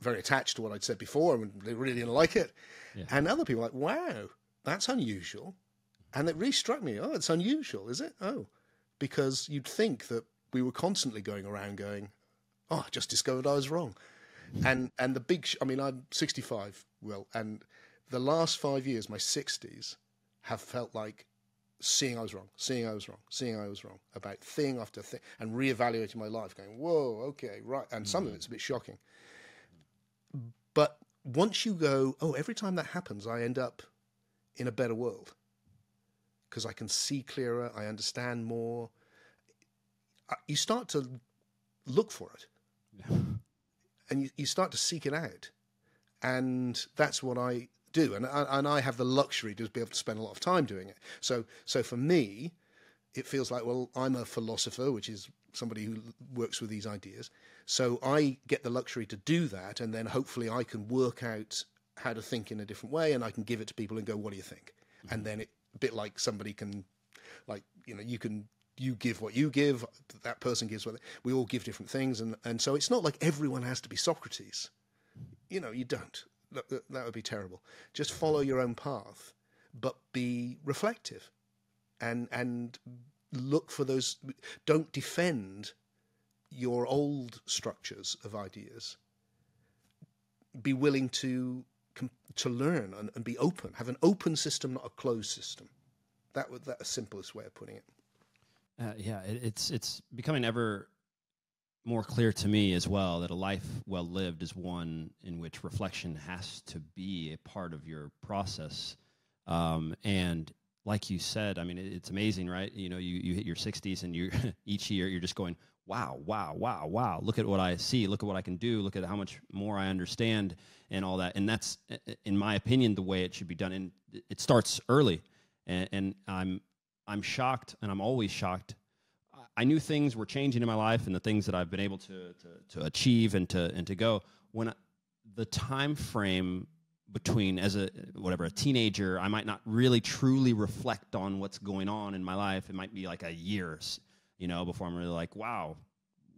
very attached to what I'd said before and they really didn't like it. And other people were like, wow, that's unusual. And it really struck me, oh, it's unusual, is it? Oh, because you'd think that we were constantly going around going, oh, I just discovered I was wrong. And and the big, sh- I mean, I'm 65, Will, and the last five years, my 60s, have felt like seeing I was wrong, seeing I was wrong, seeing I was wrong about thing after thing, and reevaluating my life, going, whoa, okay, right. And some of mm. it's a bit shocking. But once you go, oh, every time that happens, I end up in a better world because I can see clearer, I understand more. You start to look for it, and you, you start to seek it out, and that's what I do, and I- and I have the luxury to be able to spend a lot of time doing it. So so for me, it feels like well, I'm a philosopher, which is somebody who works with these ideas. So I get the luxury to do that, and then hopefully I can work out how to think in a different way, and I can give it to people and go, "What do you think?" Mm-hmm. And then it a bit like somebody can, like you know, you can you give what you give, that person gives what we all give different things, and and so it's not like everyone has to be Socrates. You know, you don't. That, would be terrible. Just follow your own path, but be reflective, and and look for those. Don't defend your old structures of ideas. Be willing to to learn and, and be open. Have an open system, not a closed system. That would the simplest way of putting it. Uh, yeah, it, it's it's becoming ever more clear to me as well that a life well lived is one in which reflection has to be a part of your process. Um, and like you said, I mean, it, it's amazing, right? You know, you, you hit your 60s and you each year you're just going, wow, wow, wow, wow. Look at what I see. Look at what I can do. Look at how much more I understand and all that. And that's, in my opinion, the way it should be done. And it- it starts early. And, and I'm I'm shocked, and I'm always shocked. I- knew things were changing in my life, and the things that I've been able to to, to achieve and to and to go. When I, the time frame between as a whatever a teenager, I might not really truly reflect on what's going on in my life. It might be like a years, you know, before I'm really like, wow,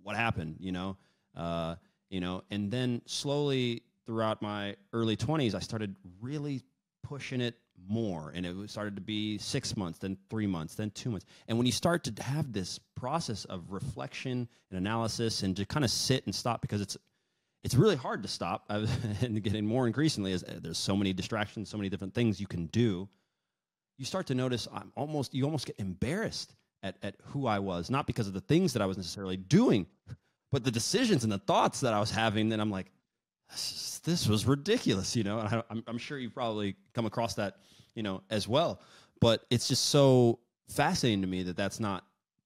what happened, you know, uh, you know, and then slowly throughout my early 20s, I started really pushing it more and it started to be six months then three months then two months. And when you start to have this process of reflection and analysis and to kind of sit and stop because it's it's really hard to stop and getting more increasingly as uh, there's so many distractions so many different things you can do. You start to notice i'm almost you almost get embarrassed at, at who i was not because of the things that i was necessarily doing but the decisions and the thoughts that i was having then i'm like this, was ridiculous, you know. And I, I'm, I'm sure you've probably come across that, you know, as well. But it's just so fascinating to me that that's not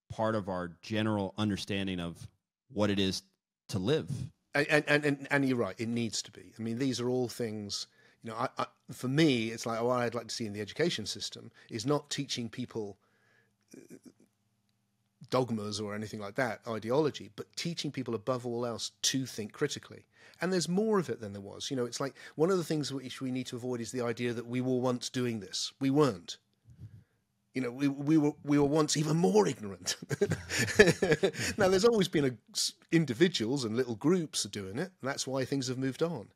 part of our general understanding of what it is to live. And, and, and, and you're right, it needs to be. I mean, these are all things, you know, I, I, for me, it's like what I'd like to see in the education system is not teaching people dogmas or anything like that, ideology, but teaching people above all else to think critically. And there's more of it than there was. You know, it's like one of the things which we need to avoid is the idea that we were once doing this. We weren't. You know, we, we were we were once even more ignorant. now, there's always been a, individuals and little groups doing it. And that's why things have moved on.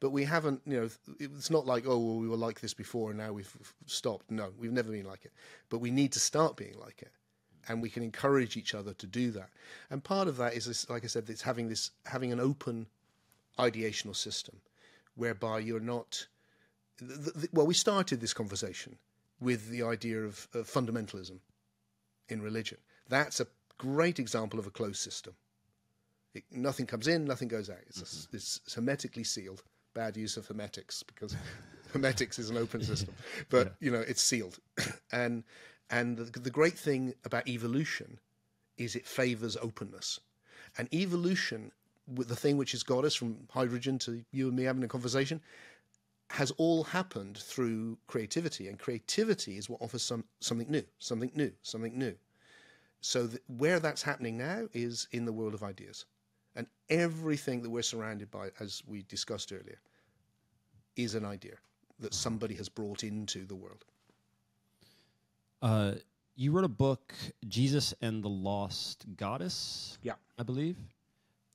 But we haven't, you know, it's not like, oh, well, we were like this before and now we've stopped. No, we've never been like it. But we need to start being like it. And we can encourage each other to do that. And part of that is, this, like I said, it's having this, having an open ideational system whereby you're not, th th well, we started this conversation with the idea of, of fundamentalism in religion. That's a great example of a closed system. It, nothing comes in, nothing goes out. It's, mm-hmm. it's hermetically sealed. Bad use of hermetics because hermetics is an open system, but you know it's sealed. and and the, the great thing about evolution is it favors openness. And evolution, the thing which has got us from hydrogen to you and me having a conversation, has all happened through creativity, and creativity is what offers some something new, something new, something new. So where that's happening now is in the world of ideas, and everything that we're surrounded by, as we discussed earlier, is an idea that somebody has brought into the world. Uh, you wrote a book, Jesus and the Lost Goddess. Yeah. I believe.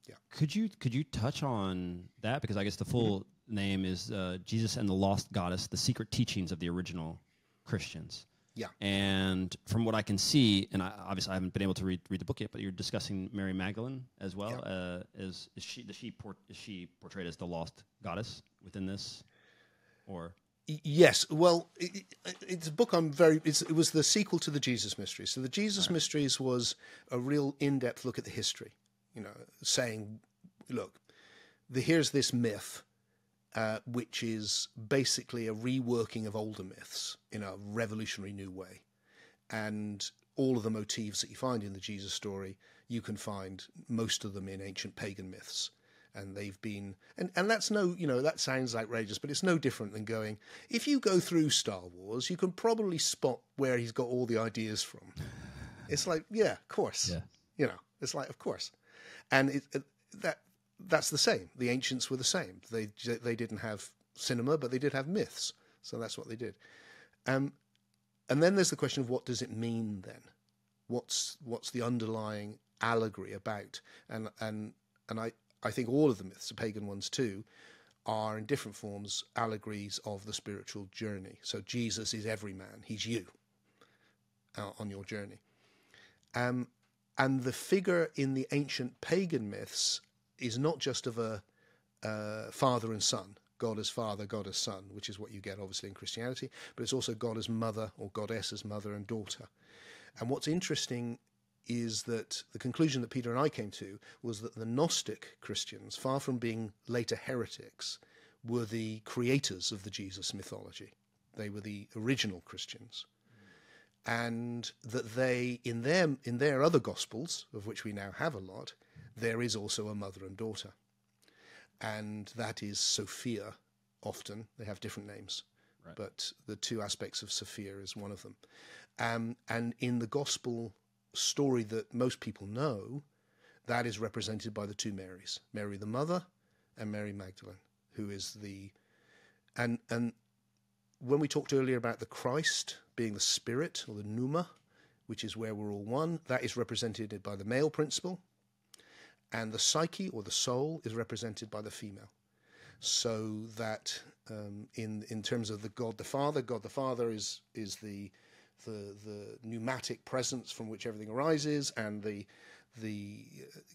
Yeah. Could you could you touch on that because I guess the full name is uh, Jesus and the Lost Goddess: The Secret Teachings of the Original Christians. Yeah. And from what I can see, and I, obviously I haven't been able to read, read the book yet, but you're discussing Mary Magdalene as well. Yeah. Uh, is, is she does she port, is she portrayed as the lost goddess within this, or Yes, well, it, it- it's a book I'm very. It's, it was the sequel to the Jesus Mysteries. So the Jesus Mysteries was a real in-depth look at the history. You know, saying, look, the, here's this myth, uh, which is basically a reworking of older myths in a revolutionary new way, and all of the motifs that you find in the Jesus story, you can find most of them in ancient pagan myths and they've been and, and that's no you know that sounds outrageous but it's no different than going if you go through star wars you can probably spot where he's got all the ideas from. It's like yeah of course. Yeah. you know it's like of course. And it, it, that that's the same. The ancients were the same. They they didn't have cinema but they did have myths. So that's what they did. Um, and then there's the question of what does it mean then? What's what's the underlying allegory about? And and and I I think all of the myths the pagan ones too are in different forms allegories of the spiritual journey. So Jesus is every man. He's you uh, on your journey. Um and the figure in the ancient pagan myths is not just of a uh, father and son. God as father, God as son, which is what you get obviously in Christianity, but it's also God as mother or goddess as mother and daughter. And what's interesting is that the conclusion that Peter and I came to was that the Gnostic Christians, far from being later heretics, were the creators of the Jesus mythology. They were the original Christians. And that they, in their, in their other Gospels, of which we now have a lot, there is also a mother and daughter. And that is Sophia, often. They have different names. But the two aspects of Sophia is one of them. Um, and in the gospel story that most people know, that is represented by the two Marys Mary the mother and Mary Magdalene, who is the. And, and when we talked earlier about the Christ being the spirit or the pneuma, which is where we're all one, that is represented by the male principle, and the psyche or the soul is represented by the female. So that um, in in terms of the God the Father, God the Father is is the the the pneumatic presence from which everything arises, and the the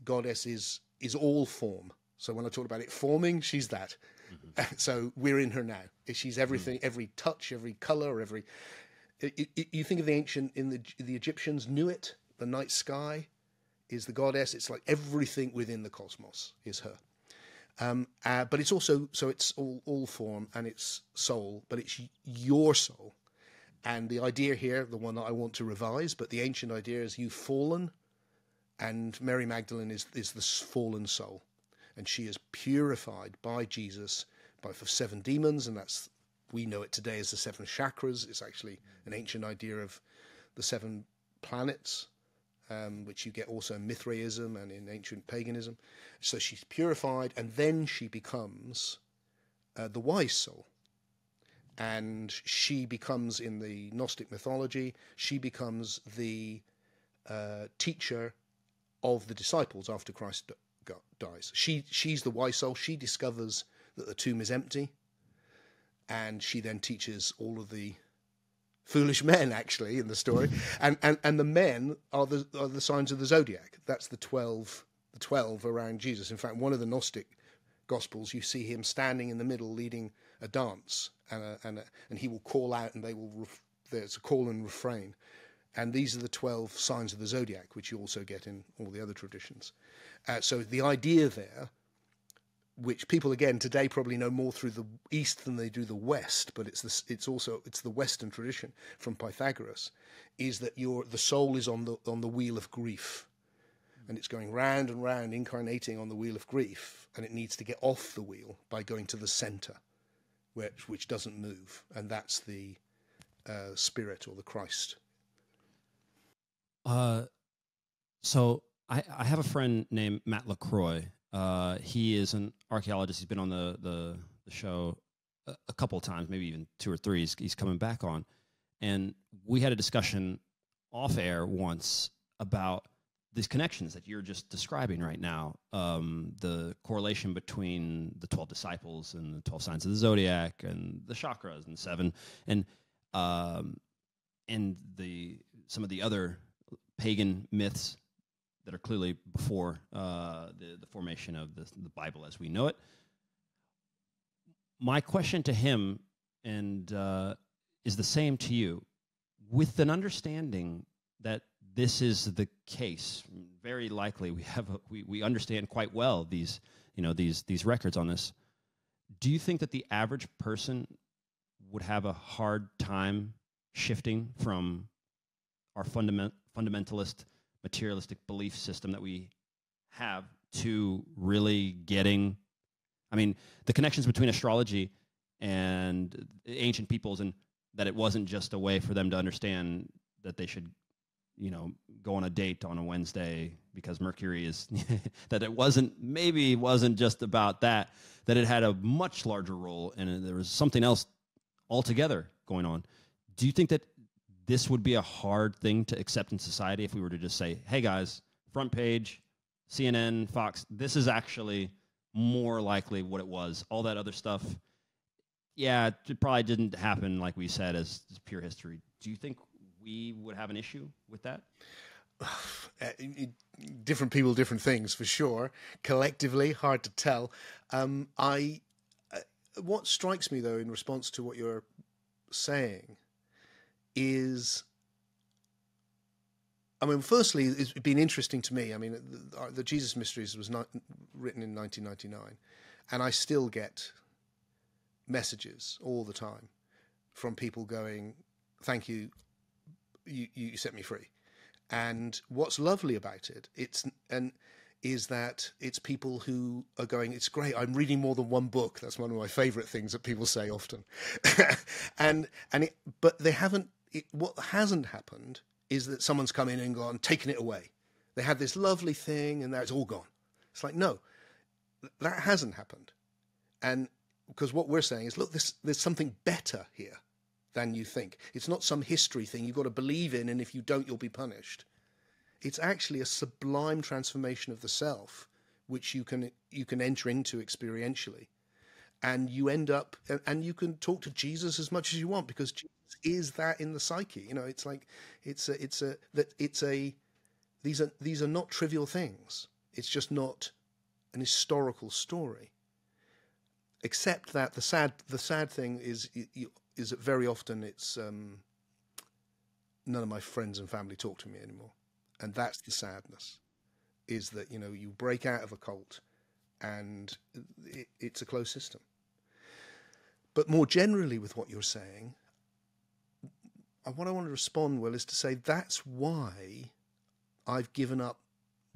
goddess is is all form. So when I talk about it forming, she's that. so we're in her now. She's everything, every touch, every color, every. You think of the ancient in the the Egyptians knew it. The night sky is the goddess. It's like everything within the cosmos is her. Um, uh, but it's also so it's all all form and it's soul, but it's your soul. And the idea here, the one that I want to revise, but the ancient idea is you've fallen, and Mary Magdalene is is this fallen soul, and she is purified by Jesus by for seven demons, and that's we know it today as the seven chakras. It's actually an ancient idea of the seven planets um, which you get also in Mithraism and in ancient paganism. So she's purified, and then she becomes uh, the wise soul. And she becomes, in the Gnostic mythology, she becomes the uh, teacher of the disciples after Christ dies. She, she's the wise soul. She discovers that the tomb is empty, and she then teaches all of the foolish men actually in the story and and and the men are the are the signs of the zodiac that's the 12 the 12 around jesus in fact one of the gnostic gospels you see him standing in the middle leading a dance and a, and a, and he will call out and they will ref, there's a call and refrain. And these are the 12 signs of the zodiac which you also get in all the other traditions. Uh, so the idea there which people again today probably know more through the east than they do the west but it's this it's also it's the western tradition from pythagoras is that your the soul is on the on the wheel of grief. And it's going round and round incarnating on the wheel of grief and it needs to get off the wheel by going to the center which which doesn't move and that's the uh, spirit or the christ Uh, so I, I have a friend named Matt Lacroix. Uh, he is an archaeologist. He's been on the the, the show a, a couple of times, maybe even two or three. He's, he's coming back on, and we had a discussion off air once about these connections that you're just describing right now, um, the correlation between the 12 disciples and the 12 signs of the zodiac and the chakras and seven and um, and the some of the other pagan myths that are clearly before uh, the, the formation of the, the Bible as we know it. My question to him and uh, is the same to you, with an understanding that this is the case. Very likely, we have a, we we understand quite well these you know these these records on this. Do you think that the average person would have a hard time shifting from our fundament, fundamentalist materialistic belief system that we have to really getting i mean the connections between astrology and ancient peoples and that it wasn't just a way for them to understand that they should you know go on a date on a wednesday because mercury is that it wasn't maybe wasn't just about that that it had a much larger role and there was something else altogether going on do you think that this would be a hard thing to accept in society if we were to just say, hey guys, front page, CNN, Fox, this is actually more likely what it was. All that other stuff, yeah, it probably didn't happen like we said as, as pure history. Do you think we would have an issue with that? different people, different things for sure. Collectively, hard to tell. Um, I, uh, what strikes me though, in response to what you're saying, is I mean, firstly, it's been interesting to me. I mean, the, the Jesus Mysteries was not written in 1999, and I still get messages all the time from people going, "Thank you, you, you set me free." And what's lovely about it, it's and is that it's people who are going, it's great. I'm reading more than one book. That's one of my favorite things that people say often. and and it, but they haven't it, what hasn't happened is that someone's come in and gone, taken it away. They had this lovely thing and now it's all gone. It's like, no, that hasn't happened. And because what we're saying is, look, there's, there's something better here than you think. It's not some history thing you've got to believe in, and if you don't, you'll be punished. It's actually a sublime transformation of the self, which you can you can enter into experientially, and you end up and you can talk to Jesus as much as you want because Jesus is that in the psyche. You know, it's like it's a it's a that it's a these are these are not trivial things. It's just not an historical story. Except that the sad the sad thing is is that very often it's um, none of my friends and family talk to me anymore, and that's the sadness. Is that you know you break out of a cult, and it, it's a closed system. But more generally, with what you're saying, what I want to respond, Will, is to say that's why I've given up,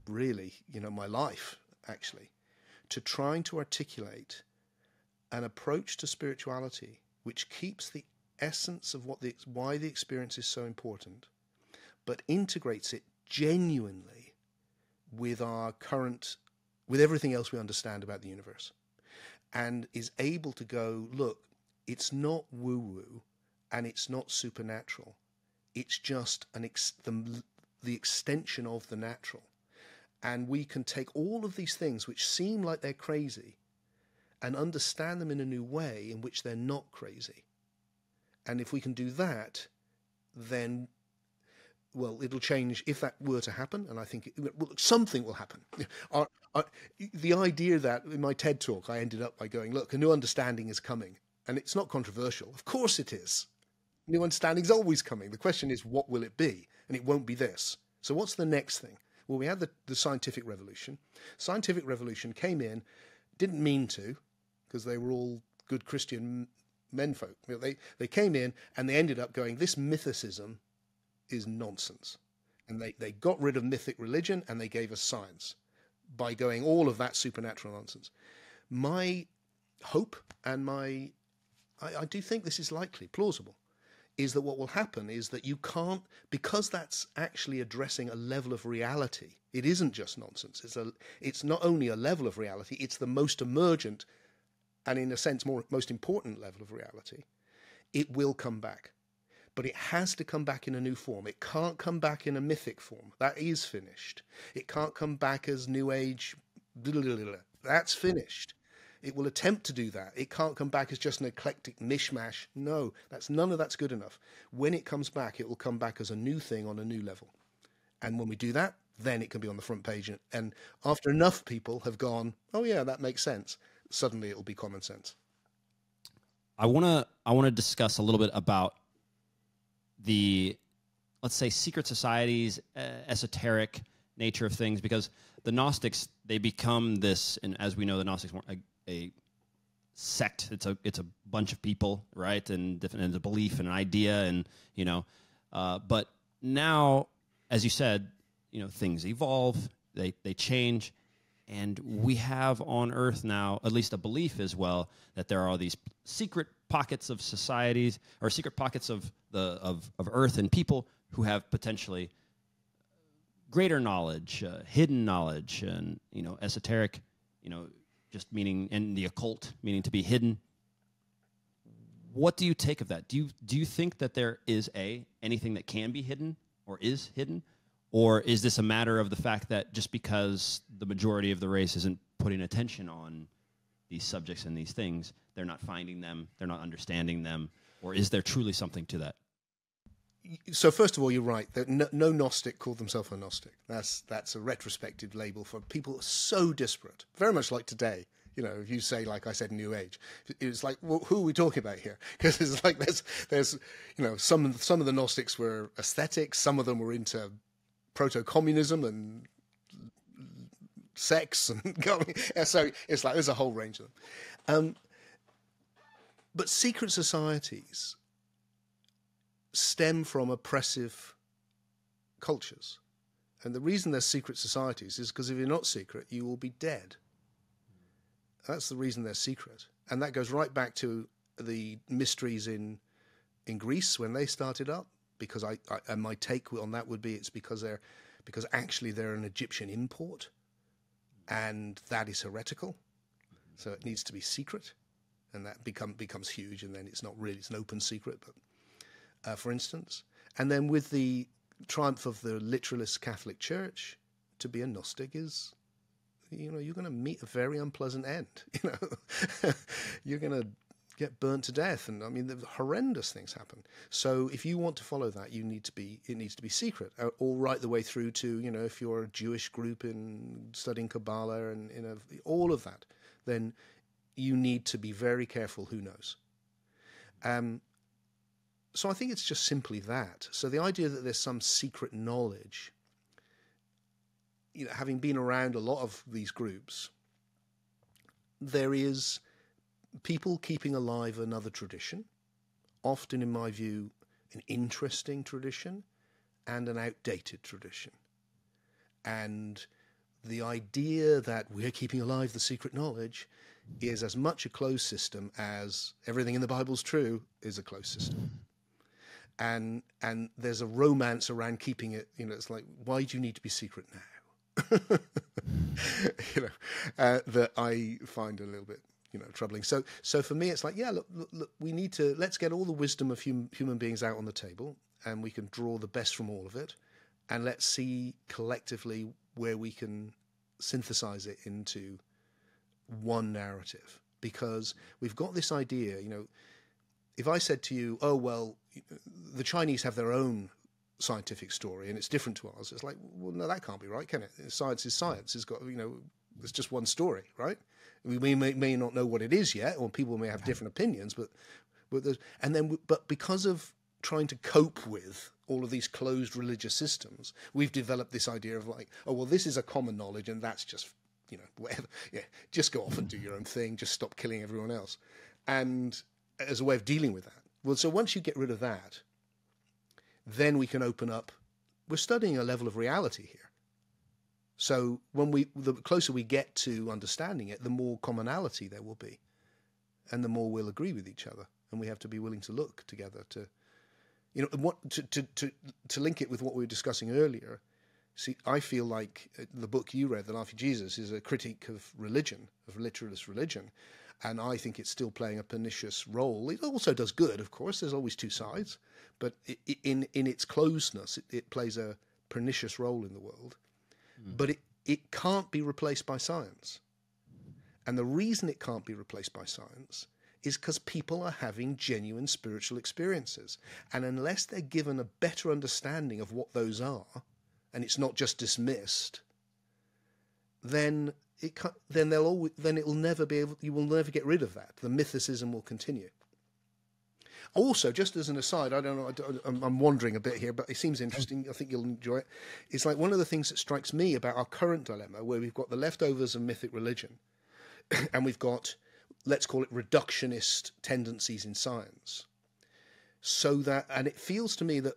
really, you know, my life actually, to trying to articulate an approach to spirituality which keeps the essence of what the why the experience is so important, but integrates it genuinely with our current, with everything else we understand about the universe, and is able to go, look, it's not woo woo and it's not supernatural. It's just an ex- the, the extension of the natural. And we can take all of these things which seem like they're crazy and understand them in a new way in which they're not crazy. And if we can do that, then, well, it'll change if that were to happen. And I think it, well, something will happen. Our, our, the idea that in my TED talk, I ended up by going, look, a new understanding is coming. And it's not controversial. Of course it is. New understanding is always coming. The question is, what will it be? And it won't be this. So, what's the next thing? Well, we had the, the scientific revolution. Scientific revolution came in, didn't mean to, because they were all good Christian menfolk. They, they came in and they ended up going, this mythicism is nonsense. And they, they got rid of mythic religion and they gave us science by going all of that supernatural nonsense. My hope and my, I, I do think this is likely, plausible, is that what will happen is that you can't because that's actually addressing a level of reality it isn't just nonsense it's a it's not only a level of reality it's the most emergent and in a sense more most important level of reality it will come back but it has to come back in a new form. It can't come back in a mythic form. That is finished. It can't come back as New Age. That's finished. It will attempt to do that. It can't come back as just an eclectic mishmash. No, that's none of that's good enough. When it comes back, it will come back as a new thing on a new level. And when we do that, then it can be on the front page. And, and after enough people have gone, oh yeah, that makes sense, suddenly it'll be common sense. I want to I want to discuss a little bit about the let's say secret societies, uh, esoteric nature of things, because the Gnostics they become this, and as we know, the Gnostics weren't a, a sect. It's a it's a bunch of people, right, and different and a belief and an idea, and you know, uh, but now, as you said, you know, things evolve, they they change, and we have on Earth now at least a belief as well that there are these secret pockets of societies or secret pockets of the of, of Earth and people who have potentially greater knowledge, uh, hidden knowledge, and you know, esoteric, you know, just meaning and the occult meaning to be hidden. What do you take of that? Do you do you think that there is a anything that can be hidden or is hidden, or is this a matter of the fact that just because the majority of the race isn't putting attention on these subjects and these things, they're not finding them, they're not understanding them, or is there truly something to that? So first of all, you're right. That no, no Gnostic called themselves a Gnostic. That's that's a retrospective label for people so disparate, very much like today. You know, if you say, like I said, New Age, it's like, well, who are we talking about here? Because it's like there's, there's, you know, some some of the Gnostics were ascetics, some of them were into proto-communism and sex and. So it's like there's a whole range of them. Um, but secret societies stem from oppressive cultures. And the reason they're secret societies is because if you're not secret, you will be dead. That's the reason they're secret. And that goes right back to the mysteries in in Greece when they started up. Because I, I and my take on that would be it's because they're because actually they're an Egyptian import, and that is heretical. So it needs to be secret, and that become becomes huge, and then it's not really it's an open secret, but uh, for instance. And then with the triumph of the literalist Catholic Church, to be a Gnostic is, you know, you're going to meet a very unpleasant end. You know, you're going to get burnt to death, and I mean, the horrendous things happen. So if you want to follow that, you need to be it needs to be secret, uh, all right the way through to you know, if you're a Jewish group in studying Kabbalah and you know all of that, then you need to be very careful. Who knows? Um, so I think it's just simply that. So the idea that there's some secret knowledge, you know, having been around a lot of these groups, there is people keeping alive another tradition, often, in my view, an interesting tradition and an outdated tradition. And the idea that we're keeping alive the secret knowledge is as much a closed system as everything in the Bible's true is a closed system and and there's a romance around keeping it. You know, it's like why do you need to be secret now? you know, uh, that I find a little bit you know troubling. So so for me, it's like yeah, look, look, look we need to let's get all the wisdom of hum, human beings out on the table, and we can draw the best from all of it, and let's see collectively where we can synthesize it into one narrative because we've got this idea, you know if I said to you, "Oh well, the Chinese have their own scientific story and it's different to ours," it's like, well, no, that can't be right, can it? Science is science. It's got you know, it's just one story, right? We may, may not know what it is yet, or people may have different opinions, but but and then but because of trying to cope with all of these closed religious systems, we've developed this idea of like, oh well, this is a common knowledge, and that's just you know whatever. Yeah, just go off and do your own thing. Just stop killing everyone else, and as a way of dealing with that. Well, so once you get rid of that, then we can open up. We're studying a level of reality here. So when we, the closer we get to understanding it, the more commonality there will be, and the more we'll agree with each other. And we have to be willing to look together to, you know, what to to to, to link it with what we were discussing earlier. See, I feel like uh, the book you read, The Laughing Jesus, is a critique of religion, of literalist religion. and I think it's still playing a pernicious role. It also does good, of course. There's always two sides, but in in its closeness, it, it plays a pernicious role in the world. Mm. But it it can't be replaced by science, and the reason it can't be replaced by science is because people are having genuine spiritual experiences, and unless they're given a better understanding of what those are, and it's not just dismissed, then it then they'll always, then it will never be able. You will never get rid of that. The mythicism will continue. Also, just as an aside, I don't know, I I'm wandering a bit here, but it seems interesting. I think you'll enjoy it. It's like one of the things that strikes me about our current dilemma, where we've got the leftovers of mythic religion, and we've got, let's call it reductionist tendencies in science. So that, and it feels to me that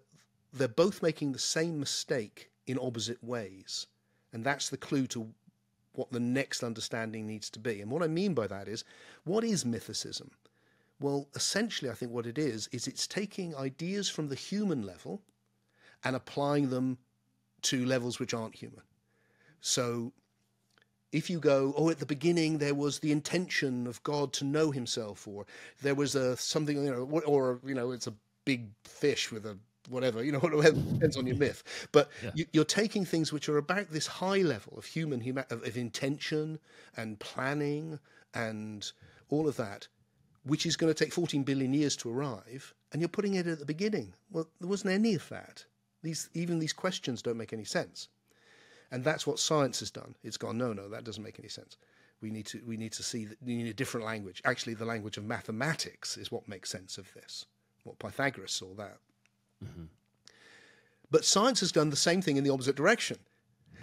they're both making the same mistake in opposite ways. And that's the clue to what the next understanding needs to be. And what I mean by that is, what is mythicism? Well, essentially, I think what it is, is it's taking ideas from the human level and applying them to levels which aren't human. So if you go, oh, at the beginning there was the intention of God to know Himself, or there was a something, you know, or you know, it's a big fish with a whatever, you know, whatever depends on your myth. But you, you're taking things which are about this high level of human of, of intention and planning and all of that, which is going to take 14 billion years to arrive, and you're putting it at the beginning. Well, there wasn't any of that. These even these questions don't make any sense. And that's what science has done. It's gone, no, no, that doesn't make any sense. We need to, we need to see that we need a different language. Actually, the language of mathematics is what makes sense of this. What Pythagoras saw that. Mm-hmm. But science has done the same thing in the opposite direction.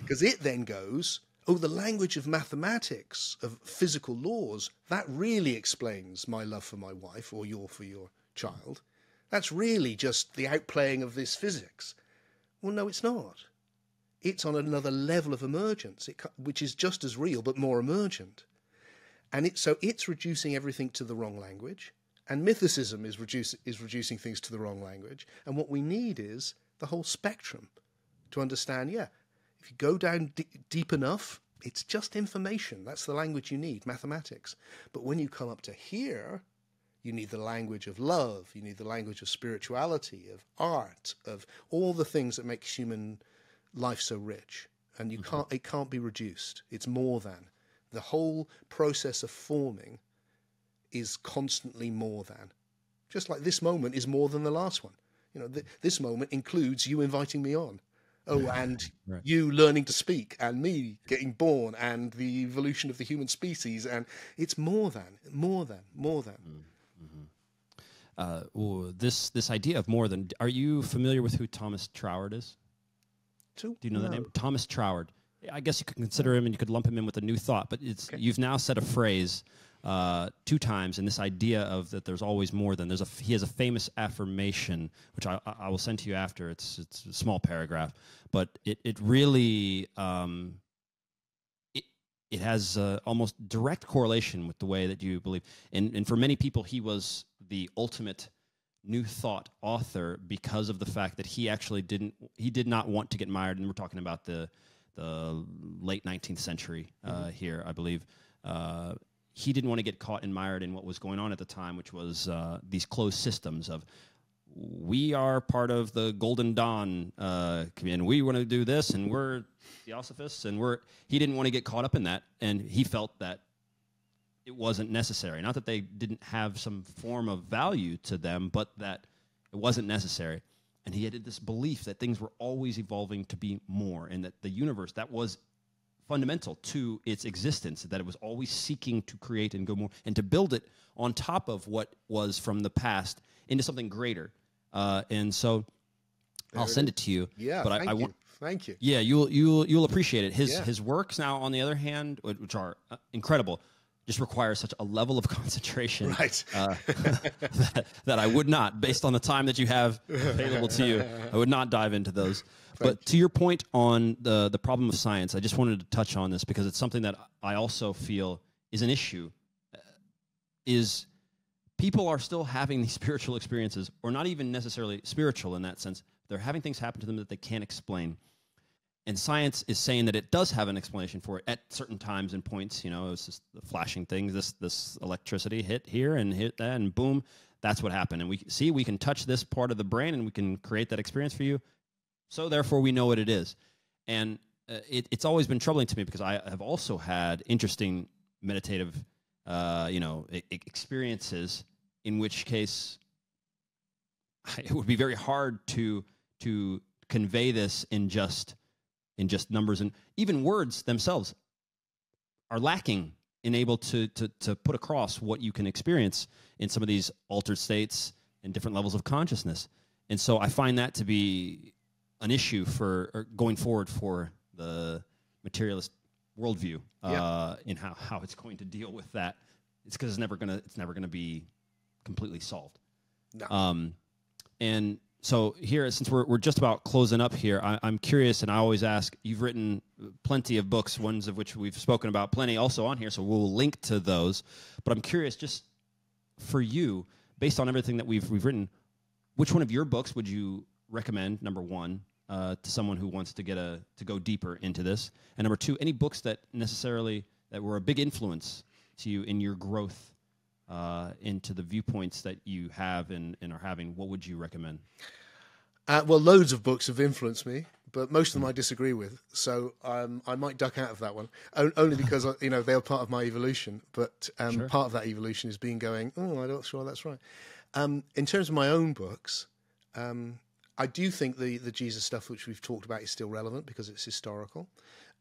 Because it then goes, oh, the language of mathematics, of physical laws, that really explains my love for my wife or your for your child. That's really just the outplaying of this physics. Well, no, it's not it's on another level of emergence, which is just as real but more emergent. And it, so it's reducing everything to the wrong language, and mythicism is, reduce, is reducing things to the wrong language. And what we need is the whole spectrum to understand yeah, if you go down d- deep enough, it's just information. That's the language you need, mathematics. But when you come up to here, you need the language of love, you need the language of spirituality, of art, of all the things that make human life so rich. And you mm-hmm. can't it can't be reduced. It's more than. The whole process of forming is constantly more than. Just like this moment is more than the last one. You know, th- this moment includes you inviting me on. Oh, and you learning to speak, and me getting born, and the evolution of the human species, and it's more than, more than, more than. Uh, ooh, this this idea of more than. Are you familiar with who Thomas Troward is? So, Do you know that name? Thomas Troward. I guess you could consider him and you could lump him in with a new thought, but it's you've now said a phrase uh, two times, and this idea of that there's always more than. There's a he has a famous affirmation which I, I will send to you after. It's it's a small paragraph, but it it really um, it it has uh, almost direct correlation with the way that you believe. And and for many people, he was the ultimate new thought author because of the fact that he actually didn't he did not want to get mired and we're talking about the the late 19th century uh, here i believe uh, he didn't want to get caught and mired in what was going on at the time which was uh, these closed systems of we are part of the golden dawn uh, and we want to do this and we're theosophists and we're he didn't want to get caught up in that and he felt that it wasn't necessary. Not that they didn't have some form of value to them, but that it wasn't necessary. And he had this belief that things were always evolving to be more, and that the universe that was fundamental to its existence, that it was always seeking to create and go more, and to build it on top of what was from the past into something greater. Uh, and so, I'll send it to you. Yeah, but thank I, I want. Thank you. Yeah, you'll you'll you'll appreciate it. His Yeah. his works now, on the other hand, which are uh, incredible, just requires such a level of concentration Right. uh, that, that I would not, based on the time that you have available to you, I would not dive into those. But to your point on the the problem of science, I just wanted to touch on this because it's something that I also feel is an issue. uh, Is people are still having these spiritual experiences, or not even necessarily spiritual in that sense. They're having things happen to them that they can't explain. And science is saying that it does have an explanation for it at certain times and points. You know, it's just the flashing things. This this electricity hit here and hit that, and boom, that's what happened. And we see we can touch this part of the brain, and we can create that experience for you. So therefore, we know what it is. And uh, it, it's always been troubling to me because I have also had interesting meditative, uh, you know, I- experiences. In which case, it would be very hard to to convey this in just in just numbers and even words themselves are lacking in able to to to put across what you can experience in some of these altered states and different levels of consciousness. And so I find that to be an issue for going forward for the materialist worldview uh, in how, how it's going to deal with that. It's because it's never gonna it's never gonna be completely solved. No. Um, and so here, since we're, we're just about closing up here, I, I'm curious, and I always ask. You've written plenty of books, ones of which we've spoken about plenty, also on here. So we'll link to those. But I'm curious, just for you, based on everything that we've we've written, which one of your books would you recommend? Number one, uh, to someone who wants to get a to go deeper into this, and number two, any books that necessarily that were a big influence to you in your growth uh, into the viewpoints that you have and, and are having. What would you recommend? Uh, well, loads of books have influenced me, but most of them I disagree with. So um, I might duck out of that one, o- only because uh, you know they are part of my evolution. But um, part of that evolution is being going. Oh, I'm not sure that's right. Um, in terms of my own books, um, I do think the the Jesus stuff which we've talked about is still relevant because it's historical,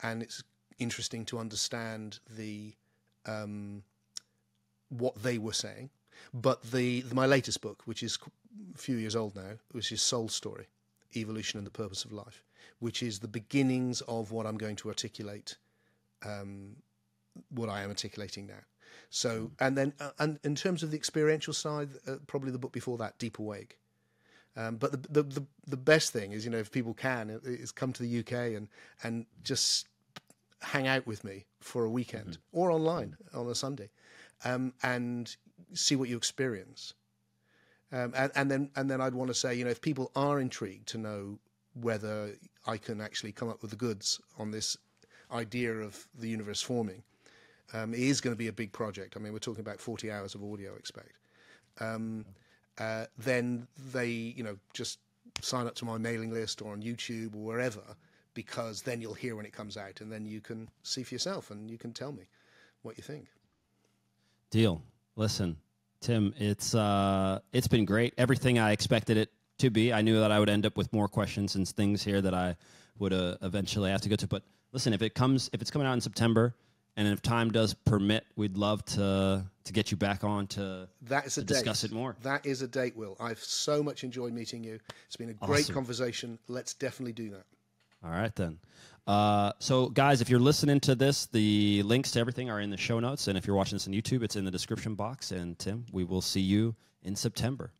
and it's interesting to understand the um, what they were saying. But the, the my latest book, which is a few years old now, which is Soul Story, Evolution and the Purpose of Life, which is the beginnings of what I'm going to articulate, um, what I am articulating now. So, and then, uh, and in terms of the experiential side, uh, probably the book before that, Deep Awake. Um, but the, the the the best thing is, you know, if people can, is come to the UK and and just hang out with me for a weekend or online on a Sunday, um, and see what you experience. Um, and, and then and then I'd want to say, you know, if people are intrigued to know whether I can actually come up with the goods on this idea of the universe forming, um, it is going to be a big project. I mean, we're talking about forty hours of audio, I expect. Um, uh, then they, you know, just sign up to my mailing list or on YouTube or wherever, because then you'll hear when it comes out, and then you can see for yourself, and you can tell me what you think. Deal. Listen, Tim, it's uh, it's been great. Everything I expected it to be. I knew that I would end up with more questions and things here that I would uh, eventually have to go to. But listen, if it comes, if it's coming out in September, and if time does permit, we'd love to to get you back on to That is a to date. discuss it more. That is a date, Will. I've so much enjoyed meeting you. It's been a great Awesome. conversation. Let's definitely do that. All right then. Uh, so, guys, if you're listening to this, the links to everything are in the show notes, and if you're watching this on YouTube, it's in the description box. And Tim, we will see you in September.